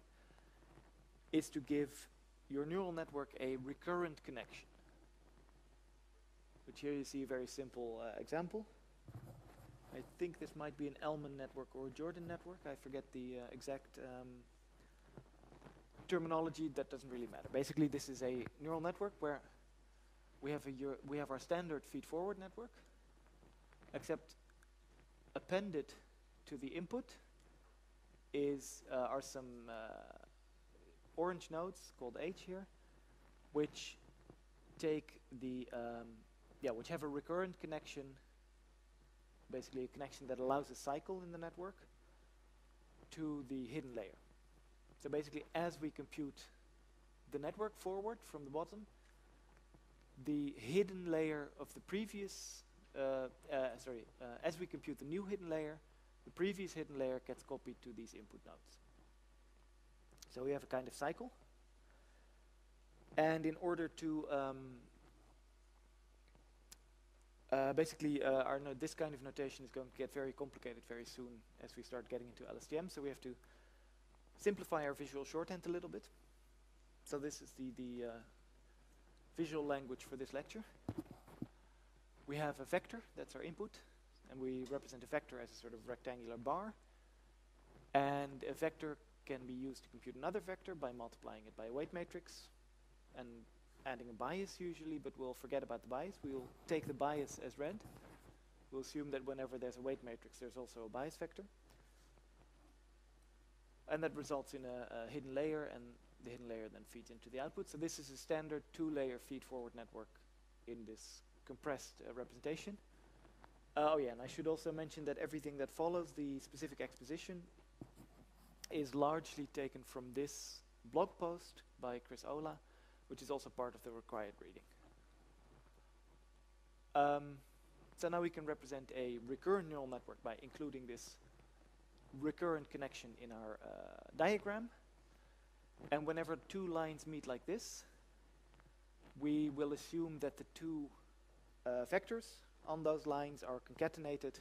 Speaker 1: is to give your neural network a recurrent connection which here you see a very simple uh, example. I think this might be an Elman network or a Jordan network. I forget the uh, exact um, terminology. That doesn't really matter. Basically, this is a neural network where we have a we have our standard feed-forward network, except appended to the input is uh, are some uh, orange nodes called H here, which take the um, yeah, which have a recurrent connection, basically a connection that allows a cycle in the network to the hidden layer. So basically, as we compute the network forward from the bottom, the hidden layer of the previous, sorry, uh, as we compute the new hidden layer, the previous hidden layer gets copied to these input nodes. So we have a kind of cycle. And in order to um, uh, basically, uh, our this kind of notation is going to get very complicated very soon as we start getting into LSTM, so we have to simplify our visual shorthand a little bit. So this is the, the uh, visual language for this lecture. We have a vector, that's our input, and we represent a vector as a sort of rectangular bar. And a vector can be used to compute another vector by multiplying it by a weight matrix. And adding a bias usually, but we'll forget about the bias. We'll take the bias as read. We'll assume that whenever there's a weight matrix, there's also a bias vector. And that results in a, a hidden layer, and the hidden layer then feeds into the output. So this is a standard two-layer feed-forward network in this compressed uh, representation. Uh, oh yeah, and I should also mention that everything that follows the specific exposition is largely taken from this blog post by Chris Olah, which is also part of the required reading. Um, so now we can represent a recurrent neural network by including this recurrent connection in our uh, diagram. And whenever two lines meet like this, we will assume that the two uh, vectors on those lines are concatenated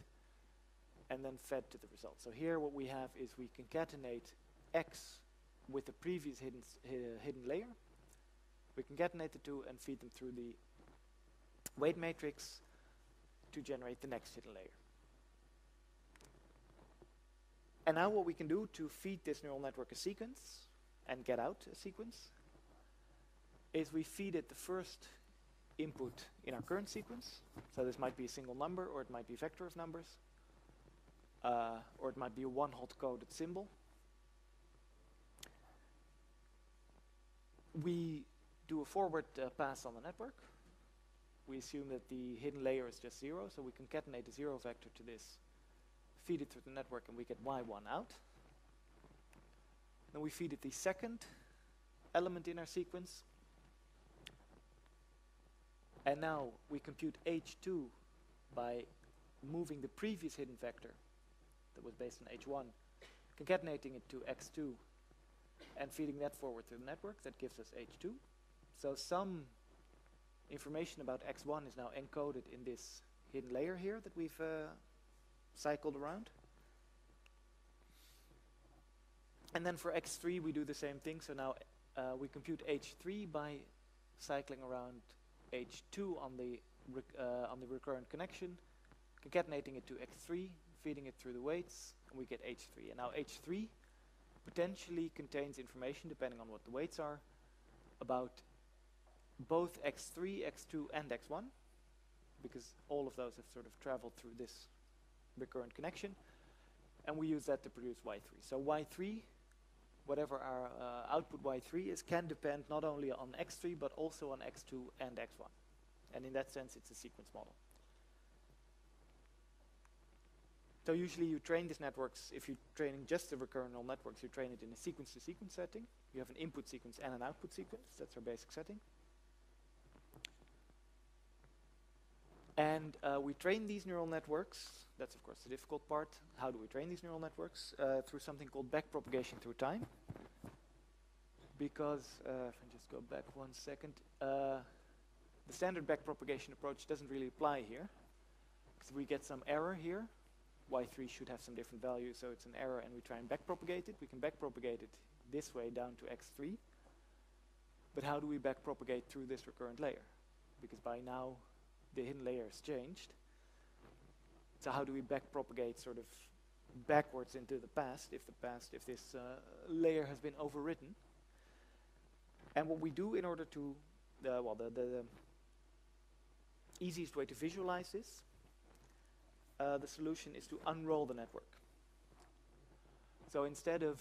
Speaker 1: and then fed to the result. So here what we have is we concatenate x with the previous hidden, hidden layer, we concatenate the two and feed them through the weight matrix to generate the next hidden layer. And now what we can do to feed this neural network a sequence and get out a sequence is we feed it the first input in our current sequence. So this might be a single number, or it might be a vector of numbers, uh, or it might be a one-hot coded symbol. We do a forward uh, pass on the network. We assume that the hidden layer is just zero, so we concatenate a zero vector to this, feed it through the network, and we get y1 out. Then we feed it the second element in our sequence. And now we compute h2 by moving the previous hidden vector that was based on h1, concatenating it to x2, and feeding that forward to the network. That gives us h2. So some information about x1 is now encoded in this hidden layer here that we've uh, cycled around. And then for x3 we do the same thing. So now uh, we compute h3 by cycling around h2 on the uh, on the recurrent connection, concatenating it to x3, feeding it through the weights, and we get h3. And now h3 potentially contains information, depending on what the weights are, about both x3, x2, and x1, because all of those have sort of traveled through this recurrent connection. And we use that to produce y3. So y3 whatever our uh, output y3 is can depend not only on x3 but also on x2 and x1. And in that sense, it's a sequence model. So usually you train these networks, if you're training just the recurrent neural networks, you train it in a sequence-to-sequence -sequence setting. You have an input sequence and an output sequence. That's our basic setting. And uh, we train these neural networks. That's, of course, the difficult part. How do we train these neural networks? Uh, through something called backpropagation through time. Because, uh, if I just go back one second, uh, the standard backpropagation approach doesn't really apply here. Because we get some error here. Y3 should have some different value, so it's an error, and we try and backpropagate it. We can backpropagate it this way down to x3. But how do we backpropagate through this recurrent layer? Because by now, the hidden layer has changed. So how do we backpropagate sort of backwards into the past if the past, if this uh, layer has been overwritten? And what we do in order to, uh, well, the, the, easiest way to visualize this, uh, the solution is to unroll the network. So instead of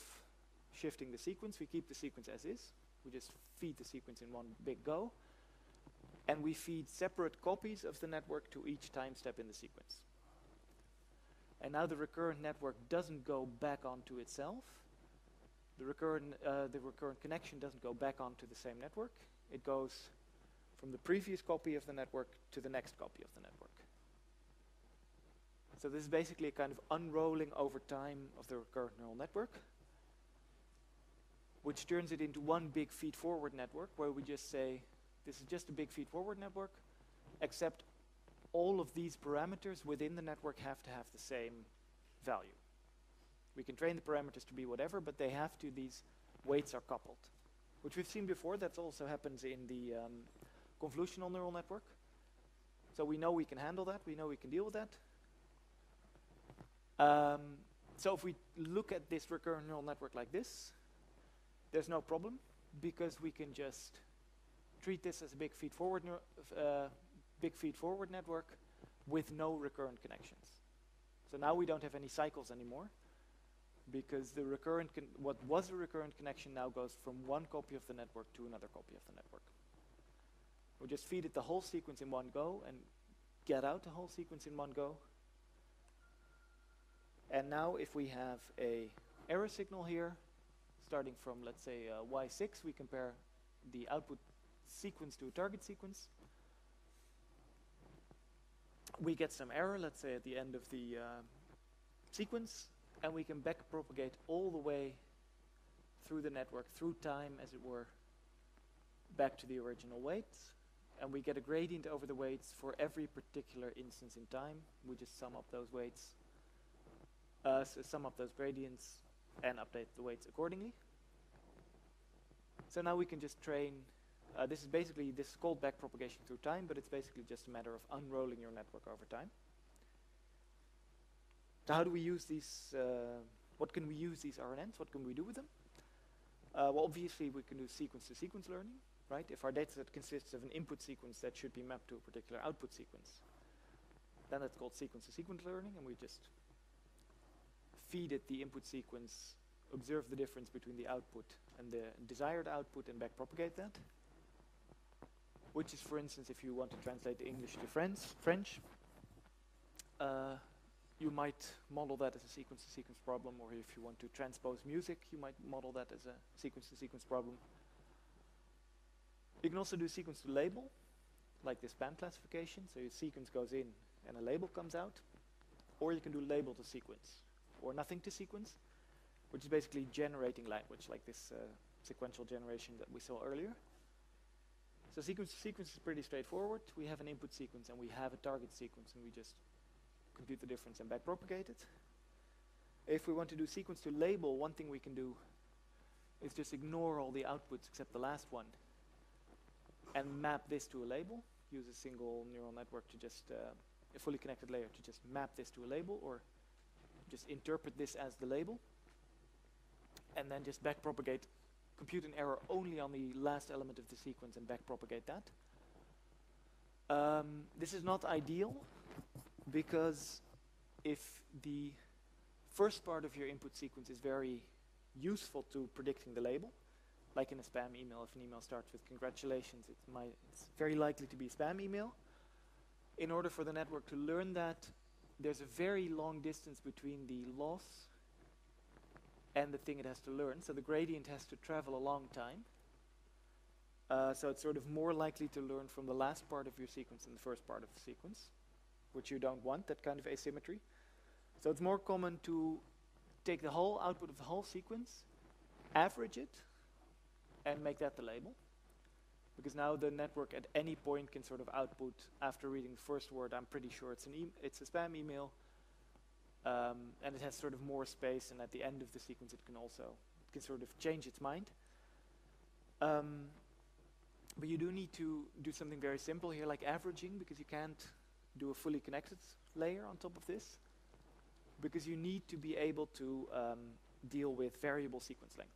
Speaker 1: shifting the sequence, we keep the sequence as is. We just feed the sequence in one big go and we feed separate copies of the network to each time step in the sequence. And now the recurrent network doesn't go back onto itself. The recurrent, uh, the recurrent connection doesn't go back onto the same network. It goes from the previous copy of the network to the next copy of the network. So this is basically a kind of unrolling over time of the recurrent neural network, which turns it into one big feed-forward network where we just say, this is just a big feed-forward network, except all of these parameters within the network have to have the same value. We can train the parameters to be whatever, but they have to, these weights are coupled. Which we've seen before, that also happens in the um, convolutional neural network. So we know we can handle that, we know we can deal with that. Um, so if we look at this recurrent neural network like this, there's no problem, because we can just treat this as a big feed forward, uh, big feed forward network with no recurrent connections. So now we don't have any cycles anymore because the recurrent what was a recurrent connection now goes from one copy of the network to another copy of the network. We just feed it the whole sequence in one go and get out the whole sequence in one go. And now if we have a error signal here, starting from, let's say, uh, Y6, we compare the output sequence to a target sequence. We get some error, let's say at the end of the uh, sequence, and we can backpropagate all the way through the network, through time, as it were, back to the original weights. And we get a gradient over the weights for every particular instance in time. We just sum up those weights, uh, so sum up those gradients, and update the weights accordingly. So now we can just train uh, this is basically, this is called backpropagation through time, but it's basically just a matter of unrolling your network over time. So how do we use these, uh, what can we use these RNNs, what can we do with them? Uh, well, obviously we can do sequence-to-sequence -sequence learning. right? If our dataset consists of an input sequence that should be mapped to a particular output sequence, then that's called sequence-to-sequence learning, and we just feed it the input sequence, observe the difference between the output and the desired output, and backpropagate that. Which is, for instance, if you want to translate English to French, French, uh, you might model that as a sequence-to-sequence problem, or if you want to transpose music, you might model that as a sequence-to-sequence problem. You can also do sequence-to-label, like this spam classification. So your sequence goes in and a label comes out. Or you can do label-to-sequence, or nothing-to-sequence, which is basically generating language, like this uh, sequential generation that we saw earlier. So sequence-to-sequence is pretty straightforward. We have an input sequence and we have a target sequence, and we just compute the difference and backpropagate it. If we want to do sequence to label, one thing we can do is just ignore all the outputs except the last one and map this to a label. Use a single neural network to just, uh, a fully connected layer to just map this to a label or just interpret this as the label and then just backpropagate, compute an error only on the last element of the sequence and backpropagate that. Um, this is not ideal because if the first part of your input sequence is very useful to predicting the label, like in a spam email, if an email starts with congratulations, it might, it's very likely to be a spam email. In order for the network to learn that, there's a very long distance between the loss and the thing it has to learn. So the gradient has to travel a long time. Uh, so it's sort of more likely to learn from the last part of your sequence than the first part of the sequence which you don't want, that kind of asymmetry. So it's more common to take the whole output of the whole sequence, average it, and make that the label. Because now the network at any point can sort of output, after reading the first word, I'm pretty sure it's, an e it's a spam email, um, and it has sort of more space, and at the end of the sequence it can also, it can sort of change its mind. Um, but you do need to do something very simple here, like averaging, because you can't do a fully connected layer on top of this because you need to be able to um, deal with variable sequence length.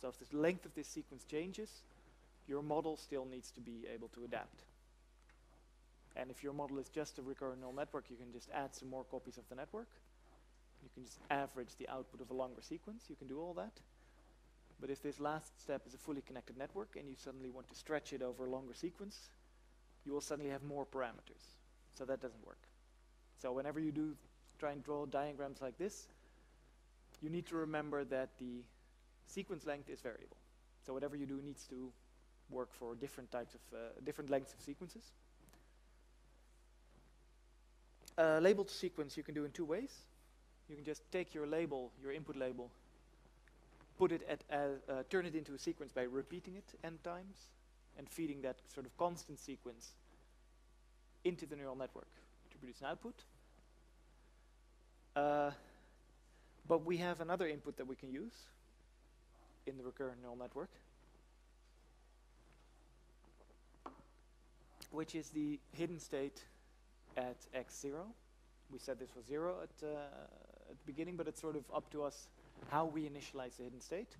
Speaker 1: So if the length of this sequence changes, your model still needs to be able to adapt. And if your model is just a recurrent neural network, you can just add some more copies of the network. You can just average the output of a longer sequence. You can do all that. But if this last step is a fully connected network and you suddenly want to stretch it over a longer sequence, you will suddenly have more parameters. So that doesn't work. So whenever you do try and draw diagrams like this, you need to remember that the sequence length is variable. So whatever you do needs to work for different types of, uh, different lengths of sequences. Uh, labeled sequence you can do in two ways. You can just take your label, your input label, put it at, uh, uh, turn it into a sequence by repeating it n times and feeding that sort of constant sequence into the neural network to produce an output. Uh, but we have another input that we can use in the recurrent neural network, which is the hidden state at x0. We said this was 0 at, uh, at the beginning, but it's sort of up to us how we initialize the hidden state.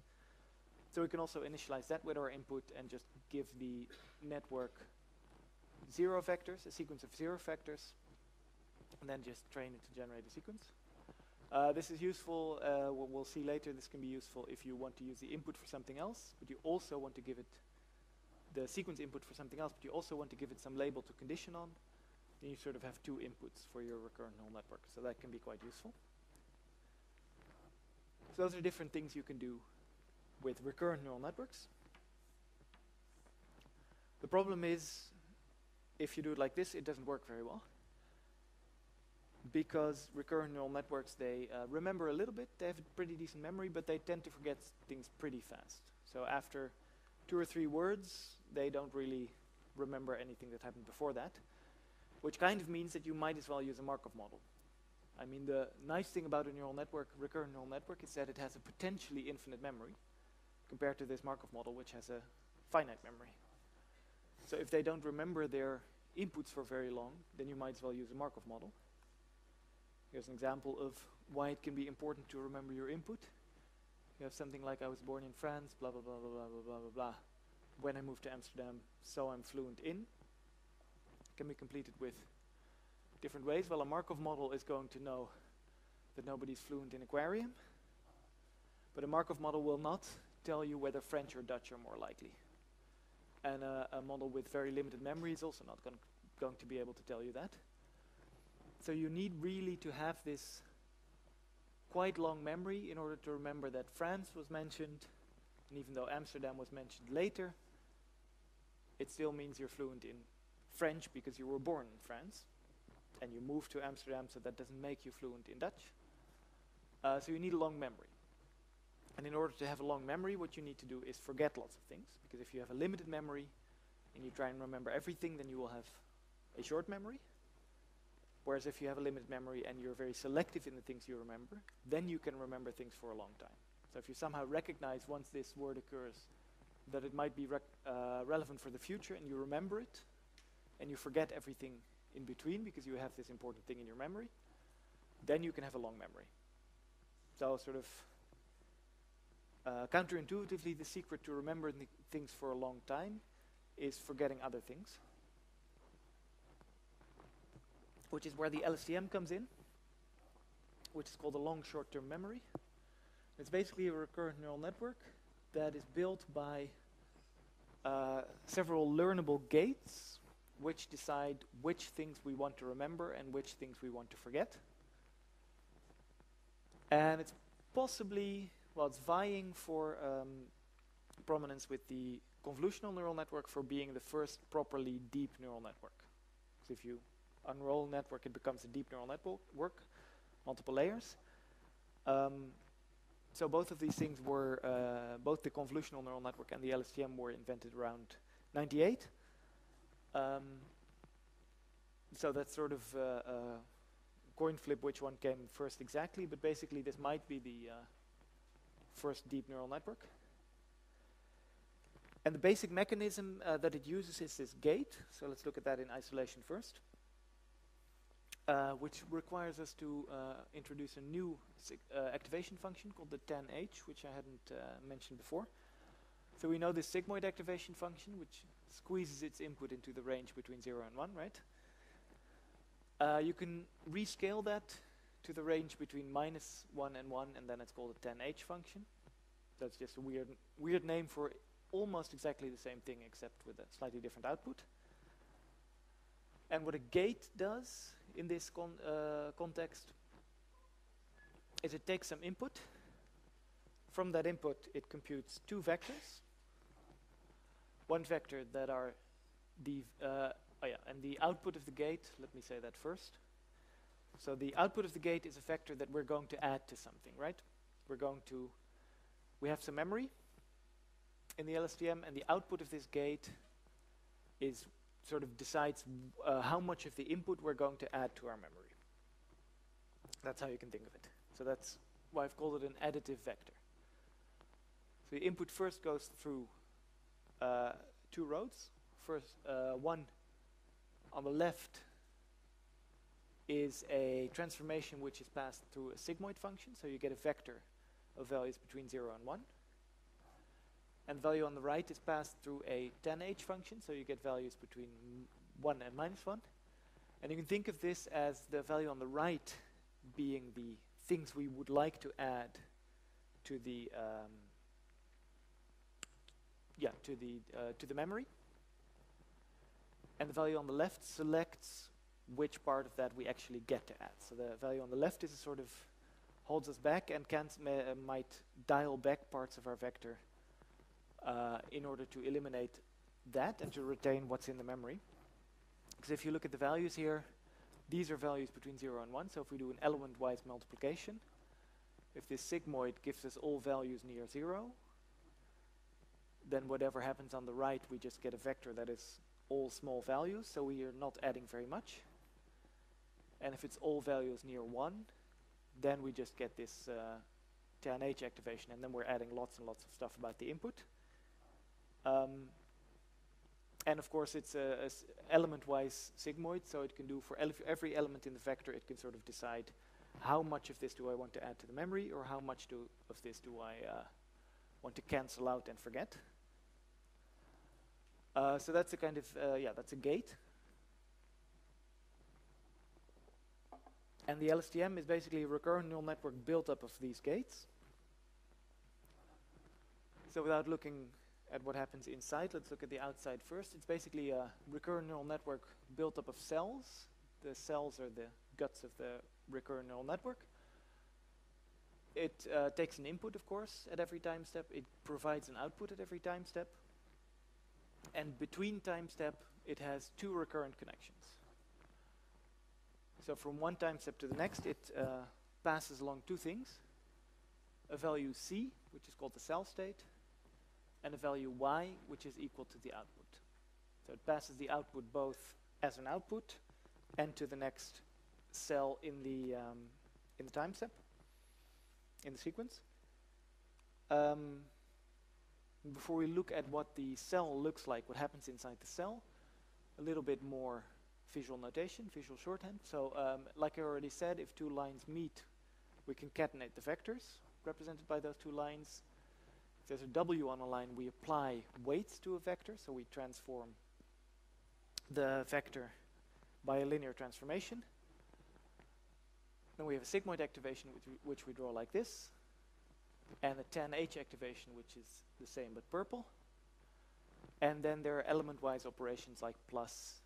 Speaker 1: So we can also initialize that with our input and just give the network zero vectors, a sequence of zero vectors, and then just train it to generate a sequence. Uh, this is useful, uh, what we'll see later, this can be useful if you want to use the input for something else, but you also want to give it the sequence input for something else, but you also want to give it some label to condition on. Then you sort of have two inputs for your recurrent neural network, so that can be quite useful. So those are different things you can do with recurrent neural networks. The problem is if you do it like this, it doesn't work very well. Because recurrent neural networks, they uh, remember a little bit, they have a pretty decent memory, but they tend to forget things pretty fast. So after two or three words, they don't really remember anything that happened before that, which kind of means that you might as well use a Markov model. I mean, the nice thing about a neural network, recurrent neural network, is that it has a potentially infinite memory compared to this Markov model, which has a finite memory. So if they don't remember their inputs for very long, then you might as well use a Markov model. Here's an example of why it can be important to remember your input. You have something like I was born in France, blah, blah, blah, blah, blah, blah, blah, blah. when I move to Amsterdam, so I'm fluent in. Can be completed with different ways. Well, a Markov model is going to know that nobody's fluent in aquarium, but a Markov model will not tell you whether French or Dutch are more likely. And uh, a model with very limited memory is also not going going to be able to tell you that. So you need really to have this quite long memory in order to remember that France was mentioned, and even though Amsterdam was mentioned later, it still means you're fluent in French because you were born in France, and you move to Amsterdam, so that doesn't make you fluent in Dutch. Uh, so you need a long memory. And in order to have a long memory, what you need to do is forget lots of things, because if you have a limited memory and you try and remember everything, then you will have a short memory. Whereas if you have a limited memory and you're very selective in the things you remember, then you can remember things for a long time. So if you somehow recognize once this word occurs that it might be uh, relevant for the future and you remember it, and you forget everything in between because you have this important thing in your memory, then you can have a long memory. So sort of uh, counterintuitively, the secret to remembering things for a long time is forgetting other things which is where the LSTM comes in, which is called a long short-term memory. It's basically a recurrent neural network that is built by uh, several learnable gates which decide which things we want to remember and which things we want to forget. And it's possibly, well, it's vying for um, prominence with the convolutional neural network for being the first properly deep neural network. So if you unroll network, it becomes a deep neural network, multiple layers. Um, so both of these things were, uh, both the convolutional neural network and the LSTM were invented around 98. Um, so that's sort of uh, a coin flip which one came first exactly, but basically this might be the uh, first deep neural network. And the basic mechanism uh, that it uses is this gate. So let's look at that in isolation first uh, which requires us to uh, introduce a new uh, activation function called the tanh, which I hadn't uh, mentioned before. So we know this sigmoid activation function, which squeezes its input into the range between 0 and 1, right? Uh, you can rescale that to the range between minus 1 and 1, and then it's called a tanh function. That's just a weird, weird name for almost exactly the same thing, except with a slightly different output. And what a gate does in this con uh, context is it takes some input. From that input, it computes two vectors. One vector that are the, uh, oh yeah, and the output of the gate, let me say that first. So the output of the gate is a vector that we're going to add to something, right? We're going to, we have some memory in the LSTM, and the output of this gate is sort of decides uh, how much of the input we're going to add to our memory. That's how you can think of it. So that's why I've called it an additive vector. So the input first goes through uh, two roads. First, uh, one on the left is a transformation which is passed through a sigmoid function, so you get a vector of values between 0 and 1 and value on the right is passed through a tanh function, so you get values between 1 and minus 1. And you can think of this as the value on the right being the things we would like to add to the um, yeah to the uh, to the memory, and the value on the left selects which part of that we actually get to add. So the value on the left is a sort of holds us back and can uh, might dial back parts of our vector uh, in order to eliminate that and to retain what's in the memory. Because if you look at the values here, these are values between 0 and 1. So if we do an element-wise multiplication, if this sigmoid gives us all values near 0, then whatever happens on the right, we just get a vector that is all small values, so we are not adding very much. And if it's all values near 1, then we just get this uh, activation, and then we're adding lots and lots of stuff about the input. Um, and of course, it's a element-wise sigmoid, so it can do for every element in the vector, it can sort of decide how much of this do I want to add to the memory, or how much do, of this do I uh, want to cancel out and forget. Uh, so that's a kind of, uh, yeah, that's a gate. And the LSTM is basically a recurrent neural network built up of these gates. So without looking at what happens inside, let's look at the outside first. It's basically a recurrent neural network built up of cells. The cells are the guts of the recurrent neural network. It uh, takes an input, of course, at every time step. It provides an output at every time step. And between time step, it has two recurrent connections. So from one time step to the next, it uh, passes along two things. A value c, which is called the cell state, and a value y, which is equal to the output. So it passes the output both as an output and to the next cell in the, um, in the time step, in the sequence. Um, before we look at what the cell looks like, what happens inside the cell, a little bit more visual notation, visual shorthand. So um, like I already said, if two lines meet, we concatenate the vectors represented by those two lines. If there's a W on a line, we apply weights to a vector, so we transform the vector by a linear transformation. Then we have a sigmoid activation, which we, which we draw like this, and a tanh activation, which is the same but purple. And then there are element-wise operations like plus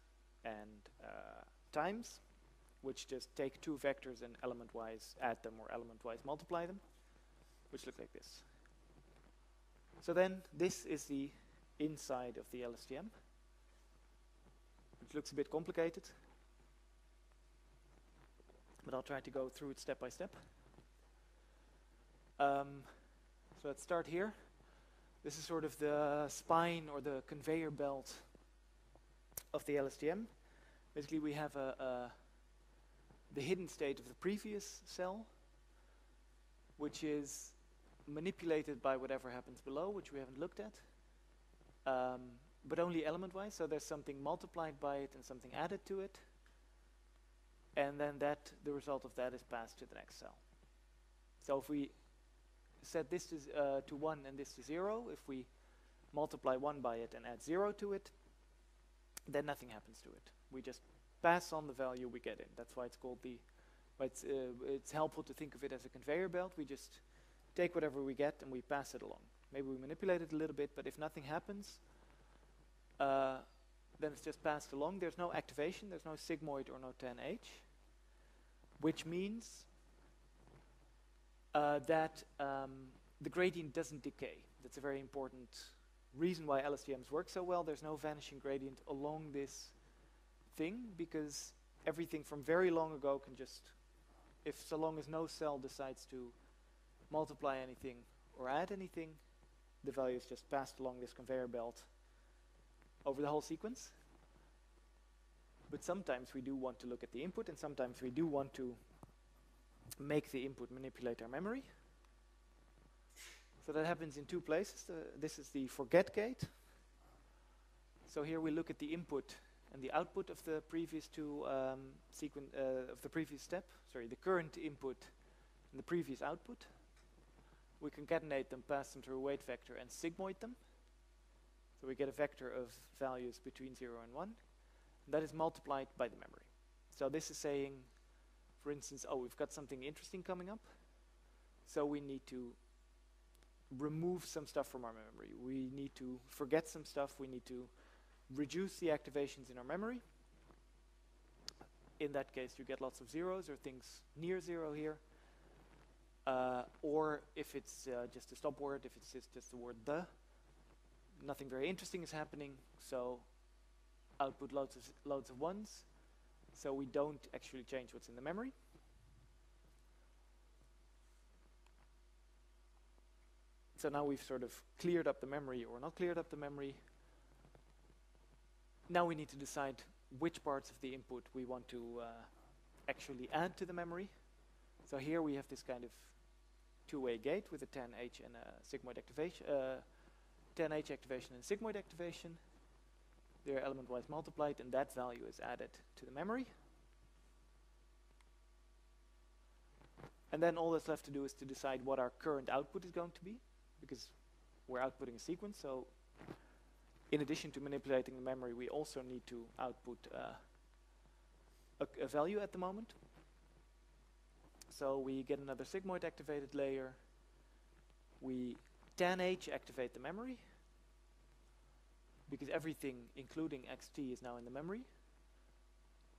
Speaker 1: and uh, times, which just take two vectors and element-wise add them or element-wise multiply them, which look like this. So then this is the inside of the LSTM, which looks a bit complicated, but I'll try to go through it step by step. Um, so let's start here. This is sort of the spine or the conveyor belt of the LSTM. Basically, we have a, a the hidden state of the previous cell, which is manipulated by whatever happens below, which we haven't looked at, um, but only element-wise. So there's something multiplied by it and something added to it, and then that the result of that is passed to the next cell. So if we set this to, uh, to 1 and this to 0, if we multiply 1 by it and add 0 to it, then nothing happens to it. We just pass on the value we get in. That's why it's called the, it's, uh, it's helpful to think of it as a conveyor belt. We just take whatever we get and we pass it along. Maybe we manipulate it a little bit, but if nothing happens, uh, then it's just passed along. There's no activation, there's no sigmoid or no tanh, which means uh, that um, the gradient doesn't decay. That's a very important reason why LSTMs work so well. There's no vanishing gradient along this thing because everything from very long ago can just, if so long as no cell decides to multiply anything or add anything, the value is just passed along this conveyor belt over the whole sequence. But sometimes we do want to look at the input and sometimes we do want to make the input manipulate our memory. So that happens in two places. Uh, this is the forget gate. So here we look at the input and the output of the previous two um, uh, of the previous step. Sorry, the current input and the previous output. We concatenate them, pass them through a weight vector, and sigmoid them. So we get a vector of values between 0 and 1. And that is multiplied by the memory. So this is saying for instance, oh, we've got something interesting coming up, so we need to remove some stuff from our memory. We need to forget some stuff. We need to reduce the activations in our memory. In that case, you get lots of zeros or things near zero here. Uh, or if it's uh, just a stop word, if it's just, just the word the, nothing very interesting is happening, so output loads of, loads of ones. So we don't actually change what's in the memory. So now we've sort of cleared up the memory or not cleared up the memory. Now we need to decide which parts of the input we want to uh, actually add to the memory. So here we have this kind of two-way gate with a tanh and a sigmoid activation, uh, tanh activation and sigmoid activation. They're element-wise multiplied, and that value is added to the memory. And then all that's left to do is to decide what our current output is going to be, because we're outputting a sequence, so in addition to manipulating the memory, we also need to output uh, a, a, value at the moment. So we get another sigmoid activated layer. We tanh activate the memory because everything, including xt, is now in the memory.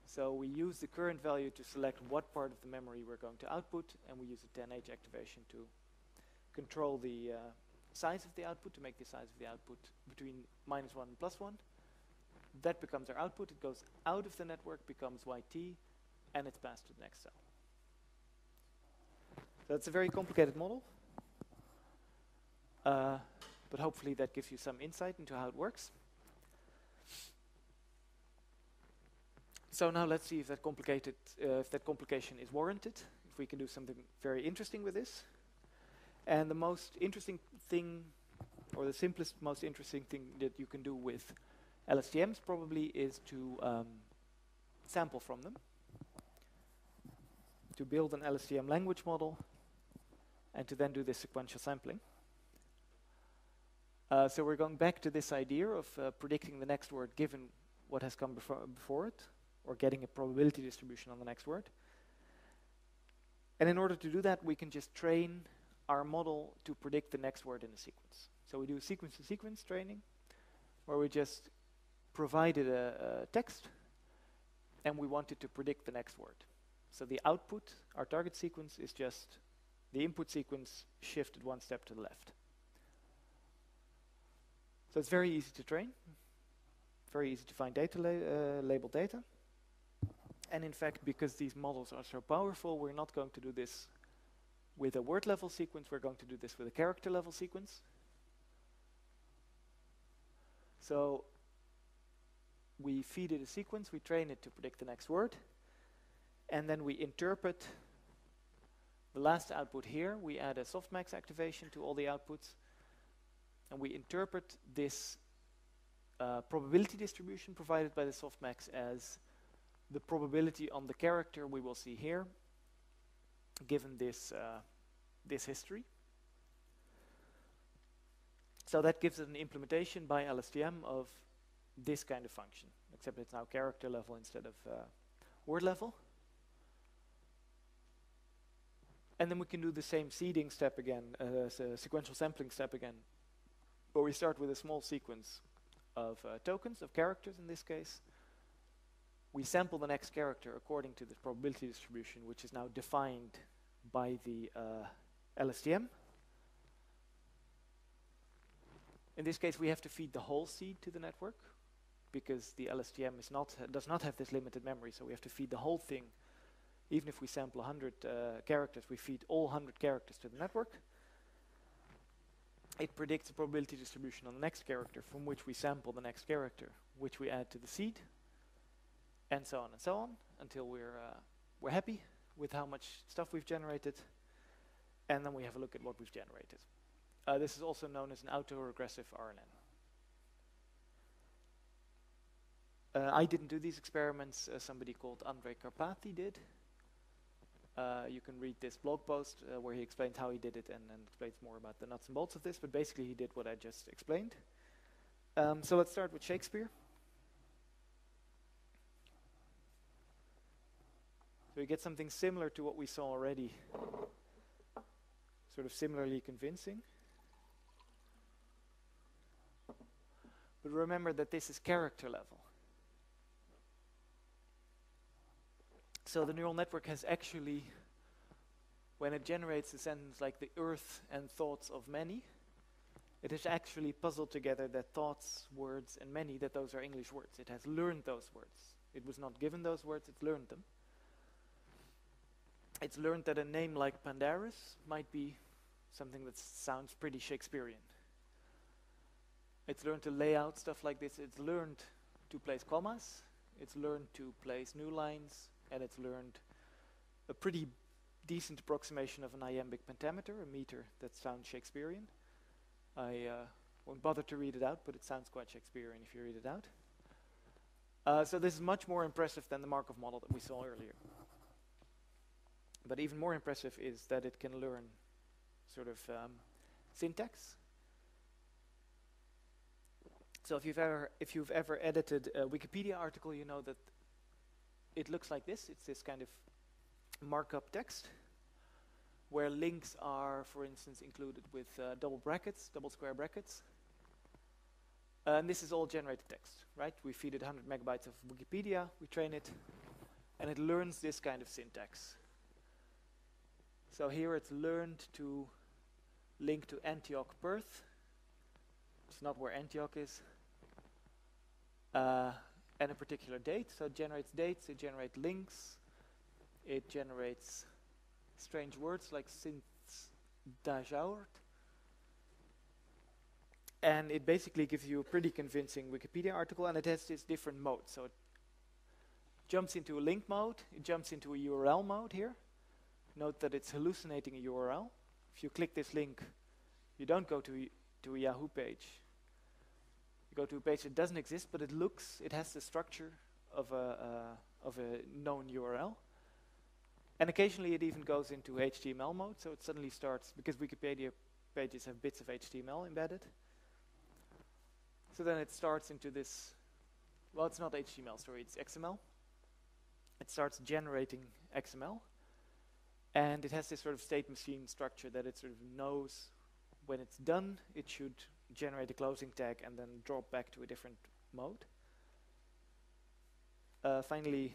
Speaker 1: So we use the current value to select what part of the memory we're going to output, and we use a tanh activation to control the uh, size of the output, to make the size of the output between minus 1 and plus 1. That becomes our output. It goes out of the network, becomes yt, and it's passed to the next cell. So it's a very complicated model. Uh, but hopefully that gives you some insight into how it works. So now let's see if that complicated, uh, if that complication is warranted, if we can do something very interesting with this. And the most interesting thing, or the simplest, most interesting thing that you can do with LSTMs probably is to um, sample from them, to build an LSTM language model, and to then do this sequential sampling. Uh, so we're going back to this idea of uh, predicting the next word given what has come before, before it, or getting a probability distribution on the next word. And in order to do that, we can just train our model to predict the next word in a sequence. So we do sequence-to-sequence training, where we just provided a, a text, and we wanted to predict the next word. So the output, our target sequence, is just the input sequence shifted one step to the left. So it's very easy to train, very easy to find data, la uh, label data. And in fact, because these models are so powerful, we're not going to do this with a word level sequence, we're going to do this with a character level sequence. So we feed it a sequence, we train it to predict the next word, and then we interpret the last output here. We add a softmax activation to all the outputs, and we interpret this uh, probability distribution provided by the softmax as the probability on the character we will see here, given this, uh, this history. So that gives us an implementation by LSTM of this kind of function, except it's now character level instead of uh, word level. And then we can do the same seeding step again, uh, sequential sampling step again, where we start with a small sequence of uh, tokens, of characters in this case. We sample the next character according to the probability distribution, which is now defined by the uh, LSTM. In this case, we have to feed the whole seed to the network because the LSTM is not does not have this limited memory, so we have to feed the whole thing. Even if we sample 100 uh, characters, we feed all 100 characters to the network it predicts the probability distribution on the next character from which we sample the next character, which we add to the seed, and so on and so on until we're, uh, we're happy with how much stuff we've generated, and then we have a look at what we've generated. Uh, this is also known as an autoregressive RNN. Uh, I didn't do these experiments, uh, somebody called Andrej Karpathy did. Uh, you can read this blog post uh, where he explains how he did it and, and, explains more about the nuts and bolts of this, but basically he did what I just explained. Um, so let's start with Shakespeare. So we get something similar to what we saw already, sort of similarly convincing. But remember that this is character level. So the neural network has actually, when it generates a sentence like the earth and thoughts of many, it has actually puzzled together that thoughts, words, and many, that those are English words. It has learned those words. It was not given those words, it's learned them. It's learned that a name like Pandarus might be something that sounds pretty Shakespearean. It's learned to lay out stuff like this. It's learned to place commas. It's learned to place new lines and it's learned a pretty decent approximation of an iambic pentameter, a meter that sounds Shakespearean. I uh, won't bother to read it out, but it sounds quite Shakespearean if you read it out. Uh, so this is much more impressive than the Markov model that we saw earlier. But even more impressive is that it can learn sort of um, syntax. So if you've ever if you've ever edited a Wikipedia article, you know that it looks like this. It's this kind of markup text where links are, for instance, included with uh, double brackets, double square brackets. And this is all generated text, right? We feed it 100 megabytes of Wikipedia, we train it, and it learns this kind of syntax. So here it's learned to link to Antioch Perth. It's not where Antioch is. Uh, and a particular date. So it generates dates, it generates links, it generates strange words like since dajaurt. And it basically gives you a pretty convincing Wikipedia article, and it has this different mode. So it jumps into a link mode, it jumps into a URL mode here. Note that it's hallucinating a URL. If you click this link, you don't go to, to a Yahoo page. You go to a page that doesn't exist, but it looks, it has the structure of a, uh, of a known URL. And occasionally it even goes into HTML mode, so it suddenly starts, because Wikipedia pages have bits of HTML embedded. So then it starts into this, well, it's not HTML, sorry, it's XML. It starts generating XML. And it has this sort of state machine structure that it sort of knows when it's done, it should generate a closing tag and then drop back to a different mode. Uh, finally,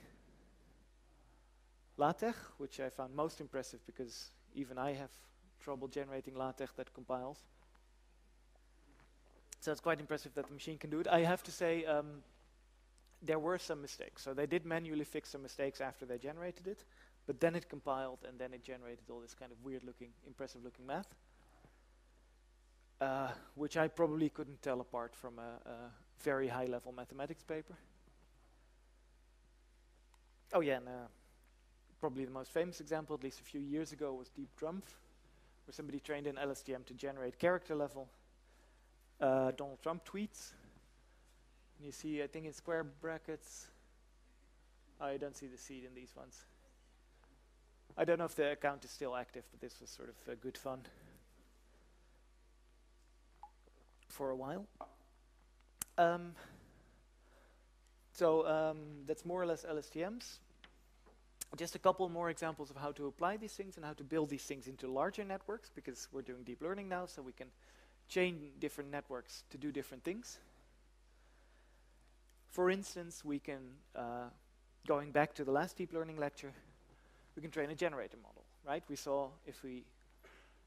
Speaker 1: LaTeX, which I found most impressive because even I have trouble generating LaTeX that compiles. So it's quite impressive that the machine can do it. I have to say, um, there were some mistakes. So they did manually fix some mistakes after they generated it, but then it compiled and then it generated all this kind of weird looking, impressive looking math, uh, which I probably couldn't tell apart from a, a very high level mathematics paper. Oh yeah, and uh, probably the most famous example, at least a few years ago, was Deep Drumpf, where somebody trained in LSTM to generate character level uh, Donald Trump tweets. And you see, I think in square brackets, I don't see the seed in these ones. I don't know if the account is still active, but this was sort of good fun for a while. Um, so um, that's more or less LSTMs. Just a couple more examples of how to apply these things and how to build these things into larger networks, because we're doing deep learning now, so we can chain different networks to do different things. For instance, we can, uh, going back to the last deep learning lecture, we can train a generator model, right? We saw if we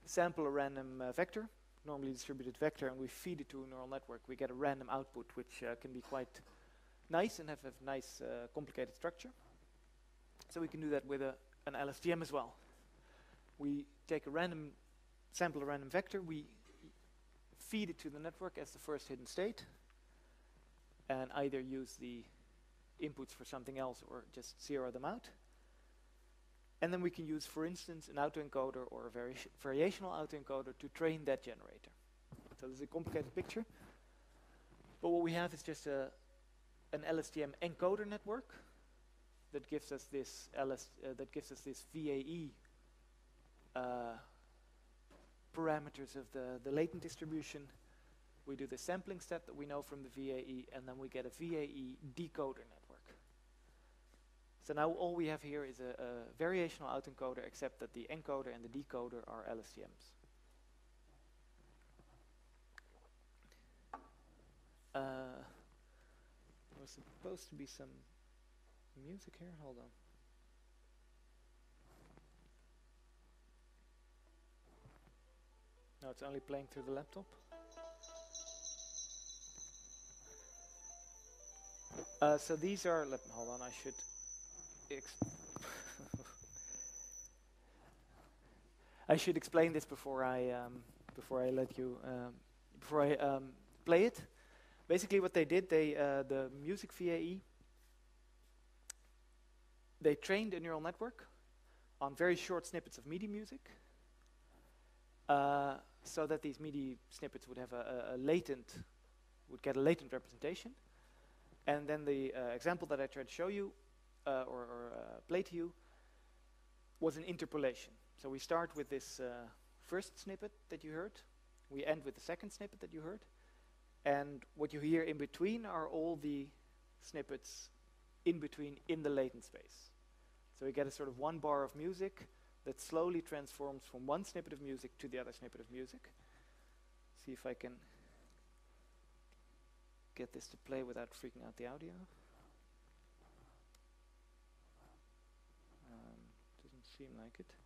Speaker 1: sample a random uh, vector, normally distributed vector, and we feed it to a neural network, we get a random output, which uh, can be quite nice and have a nice uh, complicated structure. So we can do that with a, an LSTM as well. We take a random, sample a random vector, we feed it to the network as the first hidden state, and either use the inputs for something else or just zero them out. And then we can use, for instance, an autoencoder or a vari variational autoencoder to train that generator. So this is a complicated picture. But what we have is just a, an LSTM encoder network that gives us this LS, uh, that gives us this VAE uh, parameters of the, the latent distribution. We do the sampling step that we know from the VAE, and then we get a VAE decoder network. So now all we have here is a, a variational autoencoder, except that the encoder and the decoder are LSTMs. Uh, there was supposed to be some music here. Hold on. No, it's only playing through the laptop. Uh, so these are. Let, hold on, I should. I should explain this before I um, before I let you um, before I um, play it. Basically, what they did, they uh, the music VAE. They trained a neural network on very short snippets of MIDI music. Uh, so that these MIDI snippets would have a, a, a latent, would get a latent representation. And then the uh, example that I tried to show you, uh, or, or uh, play to you, was an interpolation. So we start with this uh, first snippet that you heard, we end with the second snippet that you heard, And what you hear in between are all the snippets in between in the latent space. So you get a sort of one bar of music that slowly transforms from one snippet of music to the other snippet of music. See if I can get this to play without freaking out the audio. Um, doesn't seem like it.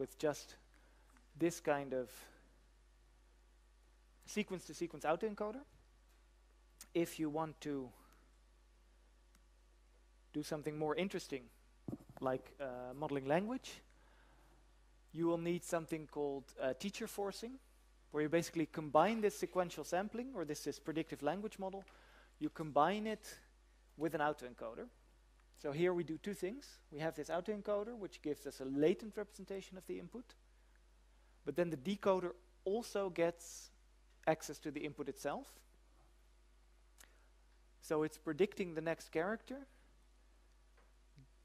Speaker 1: With just this kind of sequence to sequence autoencoder. If you want to do something more interesting, like uh, modeling language, you will need something called uh, teacher forcing, where you basically combine this sequential sampling, or this, this predictive language model, you combine it with an autoencoder. So here we do two things. We have this autoencoder, which gives us a latent representation of the input. But then the decoder also gets access to the input itself. So it's predicting the next character.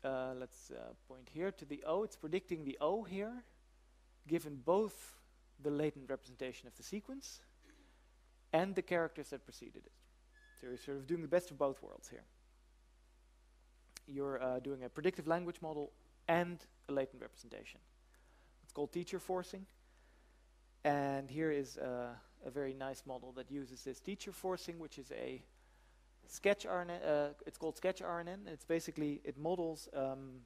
Speaker 1: Uh, let's uh, point here to the O. It's predicting the O here, given both the latent representation of the sequence and the characters that preceded it. So you're sort of doing the best of both worlds here you're uh, doing a predictive language model and a latent representation. It's called teacher forcing. And here is uh, a very nice model that uses this teacher forcing, which is a sketch RNN. Uh, it's called sketch RNN. It's basically, it models um,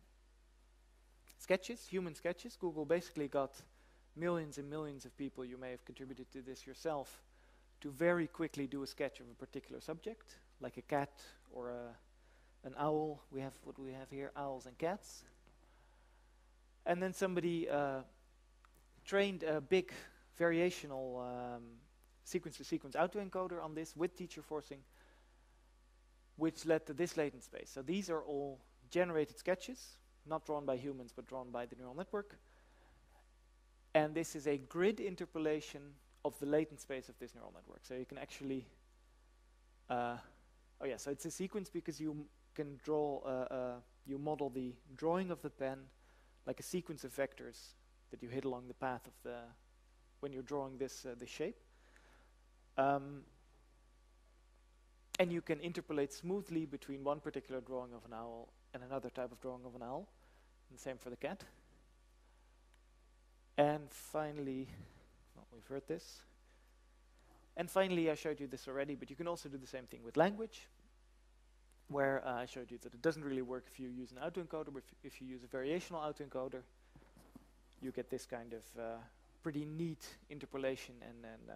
Speaker 1: sketches, human sketches. Google basically got millions and millions of people, you may have contributed to this yourself, to very quickly do a sketch of a particular subject, like a cat or a an owl. We have what we have here: owls and cats. And then somebody uh, trained a big variational um, sequence-to-sequence autoencoder on this with teacher forcing, which led to this latent space. So these are all generated sketches, not drawn by humans, but drawn by the neural network. And this is a grid interpolation of the latent space of this neural network. So you can actually, uh, oh yeah, so it's a sequence because you can draw, uh, uh, you model the drawing of the pen like a sequence of vectors that you hit along the path of the, when you're drawing this, uh, shape. Um, and you can interpolate smoothly between one particular drawing of an owl and another type of drawing of an owl. And same for the cat. And finally, well, we've heard this. And finally, I showed you this already, but you can also do the same thing with language where uh, I showed you that it doesn't really work if you use an autoencoder, but if, if you use a variational autoencoder. you get this kind of uh, pretty neat interpolation and, and uh,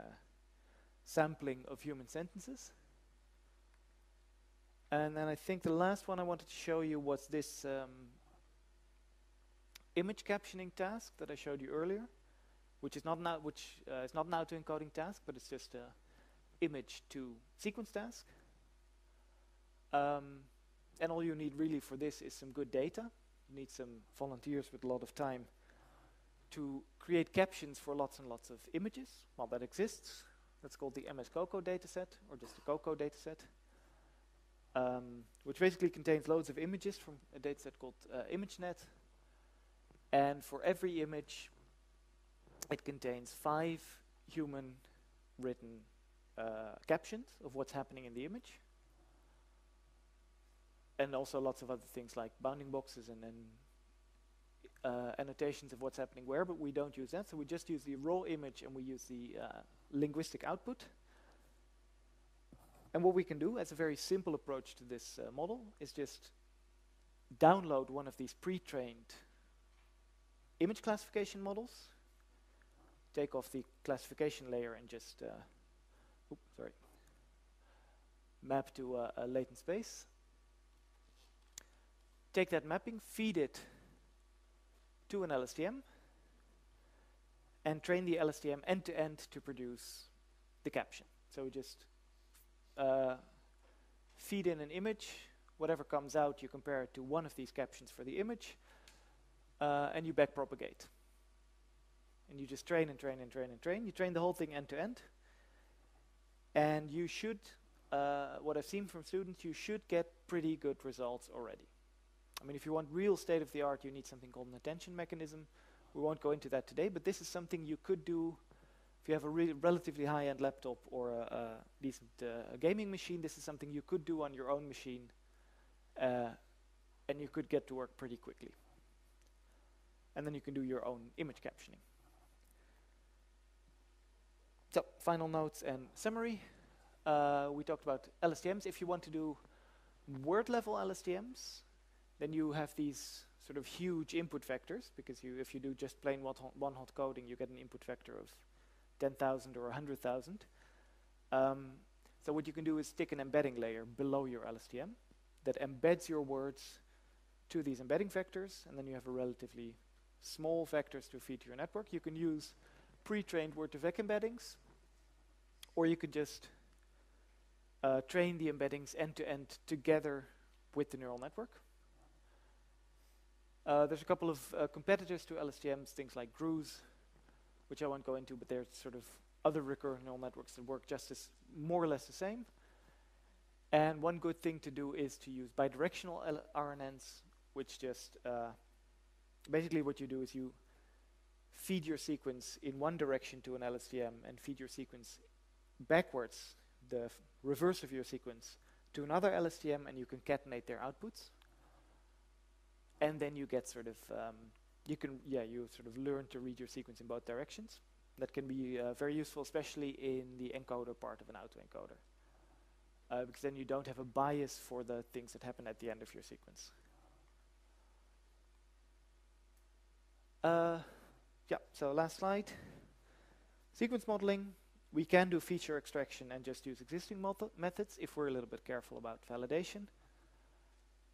Speaker 1: sampling of human sentences. And then I think the last one I wanted to show you was this um, image captioning task that I showed you earlier, which is not now which uh, is not an auto encoding task, but it's just a image to sequence task. Um, and all you need really for this is some good data. You need some volunteers with a lot of time to create captions for lots and lots of images. Well, that exists. That's called the MS COCO dataset, or just the COCO dataset um, which basically contains loads of images from a dataset called uh, ImageNet. And for every image, it contains five human written uh, captions of what's happening in the image. And also lots of other things like bounding boxes and then uh, annotations of what's happening where, but we don't use that. So we just use the raw image and we use the uh, linguistic output. And what we can do as a very simple approach to this uh, model is just download one of these pre-trained image classification models, take off the classification layer and just, uh, oops, sorry, map to a latent space. Take that mapping, feed it to an LSTM, and train the LSTM end-to-end -to, produce the caption. So we just uh, feed in an image, whatever comes out, you compare it to one of these captions for the image, uh, and you backpropagate. And you just train and train and train and train. You train the whole thing end to end. And you should, uh, what I've seen from students, you should get pretty good results already. I mean, if you want real state of the art, you need something called an attention mechanism. We won't go into that today, but this is something you could do if you have a re relatively high-end laptop or a, a decent uh, gaming machine, this is something you could do on your own machine, uh, and you could get to work pretty quickly. And then you can do your own image captioning. So, final notes and summary. Uh, we talked about LSTMs. If you want to do word-level LSTMs, then you have these sort of huge input vectors, because you, if you do just plain one-hot coding, you get an input vector of 10,000 or 100,000. Um, so what you can do is stick an embedding layer below your LSTM that embeds your words to these embedding vectors, and then you have a relatively small vectors to feed to your network. You can use pre-trained word2vec embeddings, or you could just uh, train the embeddings end-to-end -end together with the neural network. Uh, there's a couple of uh, competitors to LSTMs, things like GRUs, which I won't go into, but there's sort of other recurrent neural networks that work just as more or less the same. And one good thing to do is to use bidirectional L RNNs, which just uh, basically what you do is you feed your sequence in one direction to an LSTM and feed your sequence backwards, the reverse of your sequence, to another LSTM, and you concatenate their outputs. And then you get sort of um, you can, yeah, you sort of learn to read your sequence in both directions. That can be uh, very useful, especially in the encoder part of an autoencoder. Uh, because then you don't have a bias for the things that happen at the end of your sequence. Uh, yeah, so last slide. Sequence modeling, we can do feature extraction and just use existing methods if we're a little bit careful about validation.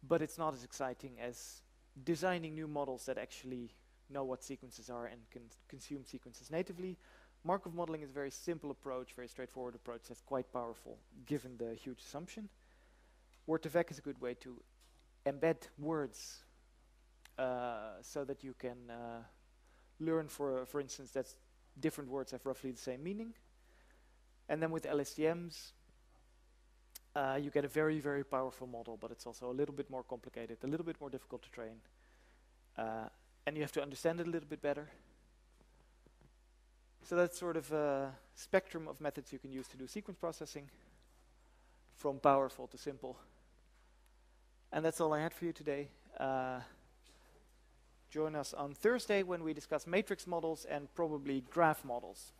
Speaker 1: But it's not as exciting as designing new models that actually know what sequences are and can consume sequences natively. Markov modeling is a very simple approach, very straightforward approach that's quite powerful given the huge assumption. Word2Vec is a good way to embed words uh, so that you can uh, learn, for, for instance, that different words have roughly the same meaning. And then with LSTMs, uh, you get a very, very powerful model, but it's also a little bit more complicated, a little bit more difficult to train. Uh, and you have to understand it a little bit better. So that's sort of a spectrum of methods you can use to do sequence processing, from powerful to simple. And that's all I had for you today. Uh, join us on Thursday when we discuss matrix models and probably graph models.